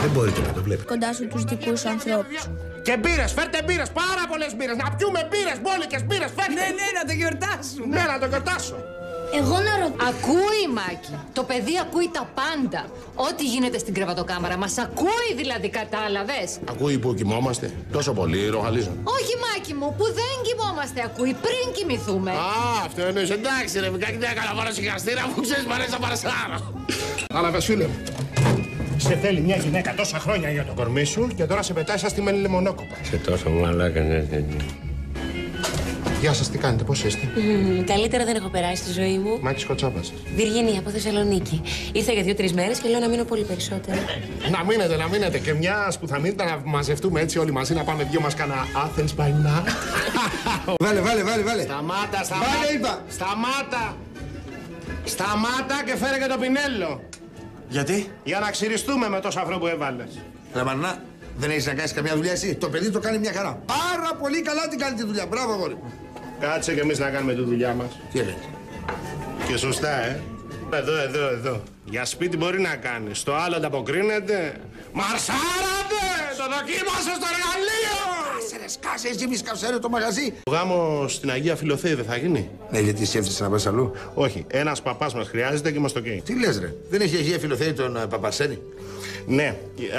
Δεν μπορείτε να το βλέπετε. Κοντά σου τους δικούς σου ανθρώπους. Και μπύρες, φέρτε μπύρες, πάρα πολλές μπύρες. Να πιούμε μπύρες, μπόλικες μπύρες, φέρτε. Ναι, ναι, να το γιορτάσουμε. Ναι, να το γιορτάσω. Εγώ να ρωτήσω. Ακούει, Μάκη. Το παιδί ακούει τα πάντα. Ό,τι γίνεται στην κρεβατοκάμαρα. Μας ακούει δηλαδή, κατάλαβες. Ακούει που κοιμόμαστε. Τόσο πολύ, ροχαλίζουν. Όχι, Μάκη μου, που δεν κοιμόμαστε. Ακούει πριν κοιμηθούμε. Α, αυτό εννοείς. Εντάξει, ρε, Μικάκη, δεν έκανα μόνο συγχαστήρα που ξέρεις μ' αρέσει να παρασάρω. Αλλά φίλε μου, σε θέλει μια γυναίκα τόσα χρόνια για το κορμί σου και τώρα σε πετάει σαν στη μέλη λεμονόκοπα. Σε τόσο μαλάκα, ναι, ναι, ναι. Γεια σας, τι κάνετε, πώς είστε; Μμμ, Καλύτερα δεν έχω περάσει στη ζωή μου. Μάκης Κοτσάπας. Βιργίνια από Θεσσαλονίκη. Ήρθα για δύο-τρεις μέρες και λέω να μείνω πολύ περισσότερο. Να μείνετε, να μείνετε. Και μια που θα μείνετε να μαζευτούμε έτσι όλοι μαζί να πάμε δυο μας κάνα Athens by night. <laughs> Βάλε, βάλε, βάλε, βάλε. Σταμάτα, σταμάτα. Βάλε, είπα. Σταμάτα. Σταμάτα και φέρε και το πινέλο. Γιατί; Για να ξυριστούμε με τόσα αφρό που έβαλες. Ρε Μαρνά, δεν έχεις να κάνεις καμιά δουλειά εσύ; Το παιδί το κάνει μια χαρά. Πάρα πολύ καλά την κάνει τη δουλειά. Μπράβο, αγόρι. Κάτσε και εμείς να κάνουμε τη δουλειά μας. Τι έλεγε. Και σωστά, ε. Εδώ, εδώ, εδώ. Για σπίτι μπορεί να κάνεις. Στο άλλο ανταποκρίνεται. Μαρσάρατε! Το δοκίμασε στο εργαλείο! Κάσε ρε, σκάσε, εσύ μη σκαψέρε το μαγαζί. Ο γάμο στην Αγία Φιλοθέη δεν θα γίνει; Ναι, γιατί σκέφτεσαι να πας αλλού. Όχι, ένας παπάς μας χρειάζεται και μας το καίει. Τι λες ρε, δεν έχει Αγία Φιλοθέη τον uh, Παπαρσένη. Ναι,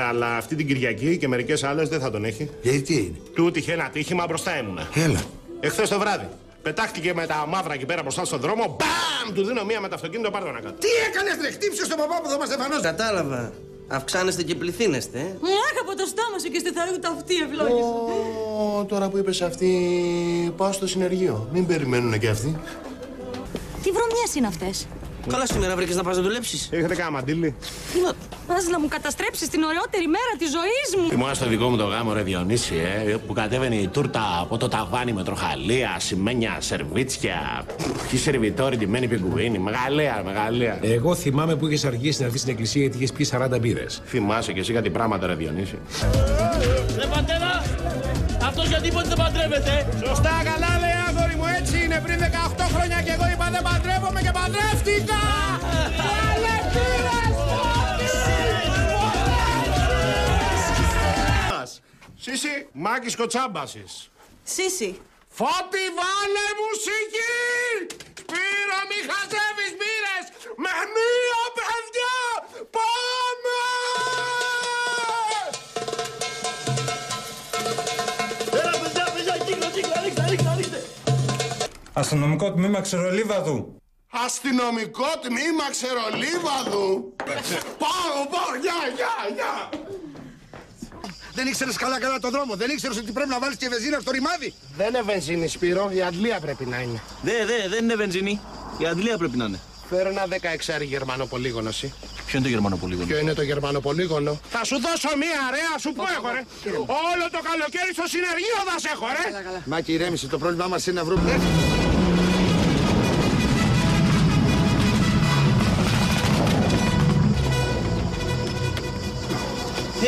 αλλά αυτή την Κυριακή και μερικές άλλες δεν θα τον έχει. Γιατί τι είναι. Του τύχε ένα τύχημα μπροστά ήμουνα. Έλα. Εχθές το βράδυ. Πετάχτηκε με τα μαύρα εκεί πέρα μπροστά στον δρόμο. Μπαμ! Του δίνω μία με το αυτοκίνητο, πάρ' το να κάτω. Τι έκανες ρε, χτύψες τον παπά που θα μας εφανώσει. Κατάλαβα. Αυξάνεστε και πληθύνεστε. ε. Αχ, από το στόμα σου και στη θαρού το αυτή ευλόγησε. Ω, τώρα που είπες αυτή, πάω στο συνεργείο. Μην περιμένουν και αυτοί. Τι βρωμιές είναι αυτές; Καλά σήμερα βρήκες να πας να δουλέψεις. Έχετε κάνα μαντήλι. Πας να μου καταστρέψεις την ωραιότερη μέρα της ζωής μου. Θυμάσαι το δικό μου το γάμο, ρε Διονύση, ε, που κατέβαινε η τούρτα από το ταβάνι με τροχαλία, σημαίνια, σερβίτσια, και σερβιτόρι, ντυμένη πιγκουίνη. Μεγαλεία, μεγαλεία. Εγώ θυμάμαι που είχες αργήσει να έρθεις στην εκκλησία γιατί είχες πει 40 μπύρες. Θυμάσαι και εσύ κάτι πράγματα, ρε Διονύση. Ρε πατέρα, αυτός γιατί πότε δεν παντρεύεται. Σωστά, καλά λέει, αγόρι μου, έτσι είναι. Πριν 18 χρόνια και εγώ είπα δεν παντρεύομαι και παντρεύτηκα. Βάλε πύρες, Σύση, Μάκης Κοτσάμπασης. Σύση. Φώτη, βάλε μουσική! Σπύρο, μη χαζεύεις μπύρες! Αστυνομικό τμήμα Ξερολίβαδου. Αστυνομικό τμήμα Ξερολίβαδου! Πάω, πάω, γεια, γεια, γεια! Δεν ήξερες καλά καλά τον δρόμο. Δεν ήξερες ότι πρέπει να βάλεις και βενζίνα στο ρημάδι. Δεν είναι βενζίνη, Σπύρο. Η αντλία πρέπει να είναι. Δε, δε, δεν είναι βενζίνη. Η αντλία πρέπει να είναι. Φέρε ένα 16 γερμανό πολύγωνο, εσύ. Ποιο είναι το γερμανό πολύγωνο. Ποιο είναι το γερμανό πολύγωνο. Θα σου δώσω μία, ρε, ας σου πω εγώ, ρε. Όλο το καλοκαίρι στο συνεργείο θα σε έχω, ρε. Μάκη, ηρέμησε. Το πρόβλημά μας είναι να βρούμε.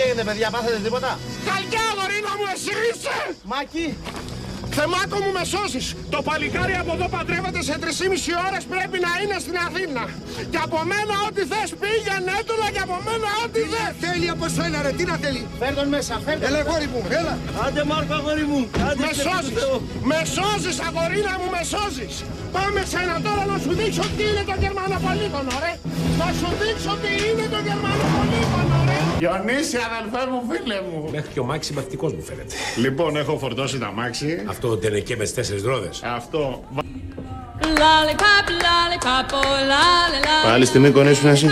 Έγινε, παιδιά, πάθετε τίποτα; Καλιά, γορίνα μου, εσύ είσαι! Μάκη. Θεμάκο μου με σώσεις. Το παλικάρι από εδώ παντρεύεται σε 3,5 ώρες πρέπει να είναι στην Αθήνα. Και από μένα ό,τι θες πήγαινε έτουλα και από μένα ό,τι θες. Θέλει από σένα, ρε, τι να θέλει; Φέρ τον μέσα, φέρ τον Έλα, αγόρι μου, έλα. Άντε, Μάρκο, αγόρι μου. Άντε, Με σώζεις, με σώζεις αγορίνα μου, με σώζεις. Πάμε σένα τώρα να σου δείξω τι είναι το γερμανοπολίγωνο, ρε. Να σου δείξω τι είναι το γερμανοπολίγωνο, ρε. Διονύση, αδελφέ μου, φίλε μου. Μέχρι και ο Μάκης συμπαθητικός μου φαίνεται. Λοιπόν, έχω φορτώσει τα μάξι. Αυτό δεν είναι και μες τις τέσσερις ρόδες. Αυτό. Lollipop, lollipop, oh, la, la, la. Πάλι στην Μύκονο ήσουν εσύ.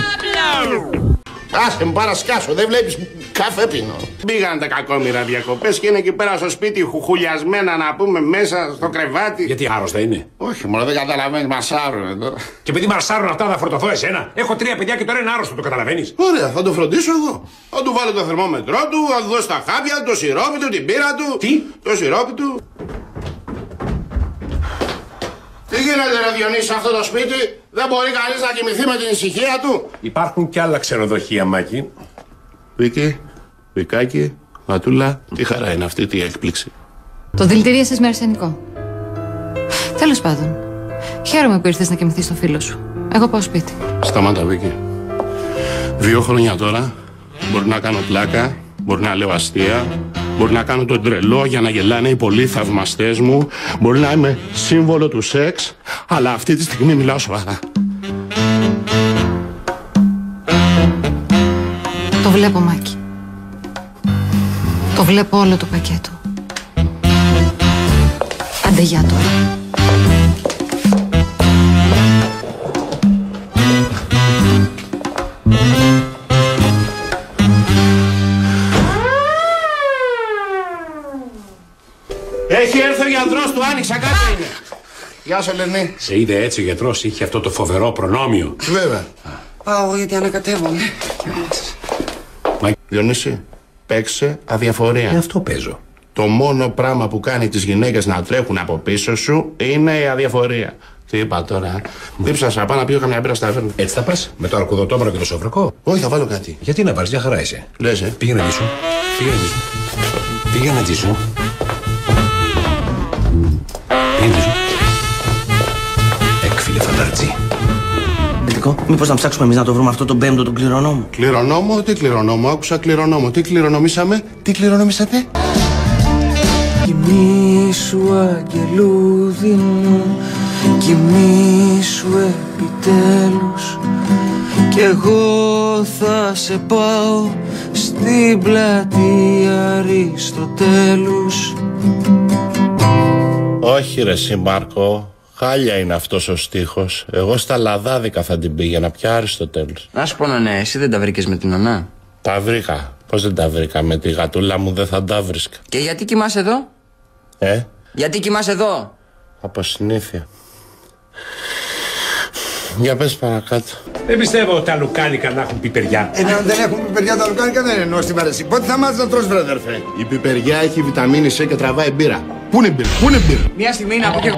Άσε μου παρασκάσω, δεν βλέπεις καφέ πίνω. Πήγαν τα κακόμοιρα διακοπές και είναι εκεί πέρα στο σπίτι χουχουλιασμένα να πούμε μέσα στο κρεβάτι. Γιατί άρρωστα είναι; Όχι, μόνο δεν καταλαβαίνεις, μας άρουν εδώ. Και επειδή μαρσάρουν αυτά θα φορτωθώ εσένα. Έχω τρία παιδιά και τώρα είναι άρρωστο, το καταλαβαίνεις; Ωραία, θα το φροντίσω εγώ. Θα του βάλω το θερμόμετρό του, θα του δώσω τα χάπια, το σιρόπι του, την πύρα του. Τι; Το σιρόπι του. Τι γίνεται ρε Διονύση σε αυτό το σπίτι, δεν μπορεί κανείς να κοιμηθεί με την ησυχία του. Υπάρχουν και άλλα ξενοδοχεία, Μάκη. Βίκη, Βικάκι, Γατούλα, τι χαρά είναι αυτή η έκπληξη. Το δηλητηρίασες με αρσενικό. Τέλος πάντων, χαίρομαι που ήρθες να κοιμηθείς στο φίλο σου. Εγώ πάω σπίτι. Σταμάτα Βίκη. Δύο χρόνια τώρα μπορεί να κάνω πλάκα, μπορεί να λέω αστεία, μπορεί να κάνω τον τρελό για να γελάνε οι πολλοί θαυμαστές μου, μπορεί να είμαι σύμβολο του σεξ, αλλά αυτή τη στιγμή μιλάω σοβαρά. Το βλέπω, Μάκη. Το βλέπω όλο το πακέτο. Άντε γεια τώρα. Γεια σου Ελενή. Σε είδε έτσι ο γιατρός, είχε αυτό το φοβερό προνόμιο. Βέβαια. Πάω εγώ γιατί ανακατεύομαι. Διονύση, παίξε αδιαφορία. Ε, αυτό παίζω. Το μόνο πράγμα που κάνει τις γυναίκες να τρέχουν από πίσω σου είναι η αδιαφορία. Τι είπα τώρα, δίψασα, πάω να πιω καμιά μπύρα στα φέρνω. Έτσι θα πας, με το αρκουδοτόμαρο και το σοφρακό; Όχι, θα βάλω κάτι. Γιατί να πάρεις, μια χαρά είσαι. Λες, ε. Πήγαινε να ζήσου. Πήγαινε να ζήσου. Πήγαινε να ζήσου. Πήγαινε να ζήσου. Έκφυλε φανταρτζή. Δυτικό, μήπως να ψάξουμε εμείς να το βρούμε αυτό το πέμπτο τον κληρονόμο; Κληρονόμο, τι κληρονόμο, άκουσα κληρονόμο. Τι κληρονομήσαμε, τι κληρονομήσατε; Κοιμήσου αγγελούδι μου Κοιμήσου επιτέλους Κι εγώ θα σε πάω Στην πλατεία Αριστοτέλους Όχι ρε εσύ Μάρκο, χάλια είναι αυτός ο στίχος. Εγώ στα λαδάδικα θα την πήγαινα, πια Αριστοτέλους. Να σου πω να ναι, εσύ δεν τα βρήκες με την Ανά. Τα βρήκα. Πώς δεν τα βρήκα, με τη γατούλα μου δεν θα τα βρίσκα. Και γιατί κοιμάσαι εδώ; Ε, Γιατί κοιμάσαι εδώ; από συνήθεια. Για πες παρακάτω. Δεν πιστεύω ότι τα λουκάνικα να έχουν πιπεριά. Ε, αν δεν έχουν παιδιά τα λουκάνικα δεν εννοώ στην παρεσί. Πότε θα μάθεις να τρως βρε αδερφέ; Η πιπεριά έχει βιταμίνη C και τραβάει μπύρα. Πού είναι η μπύρα, πού είναι η μπύρα; Μια στιγμή να πω και...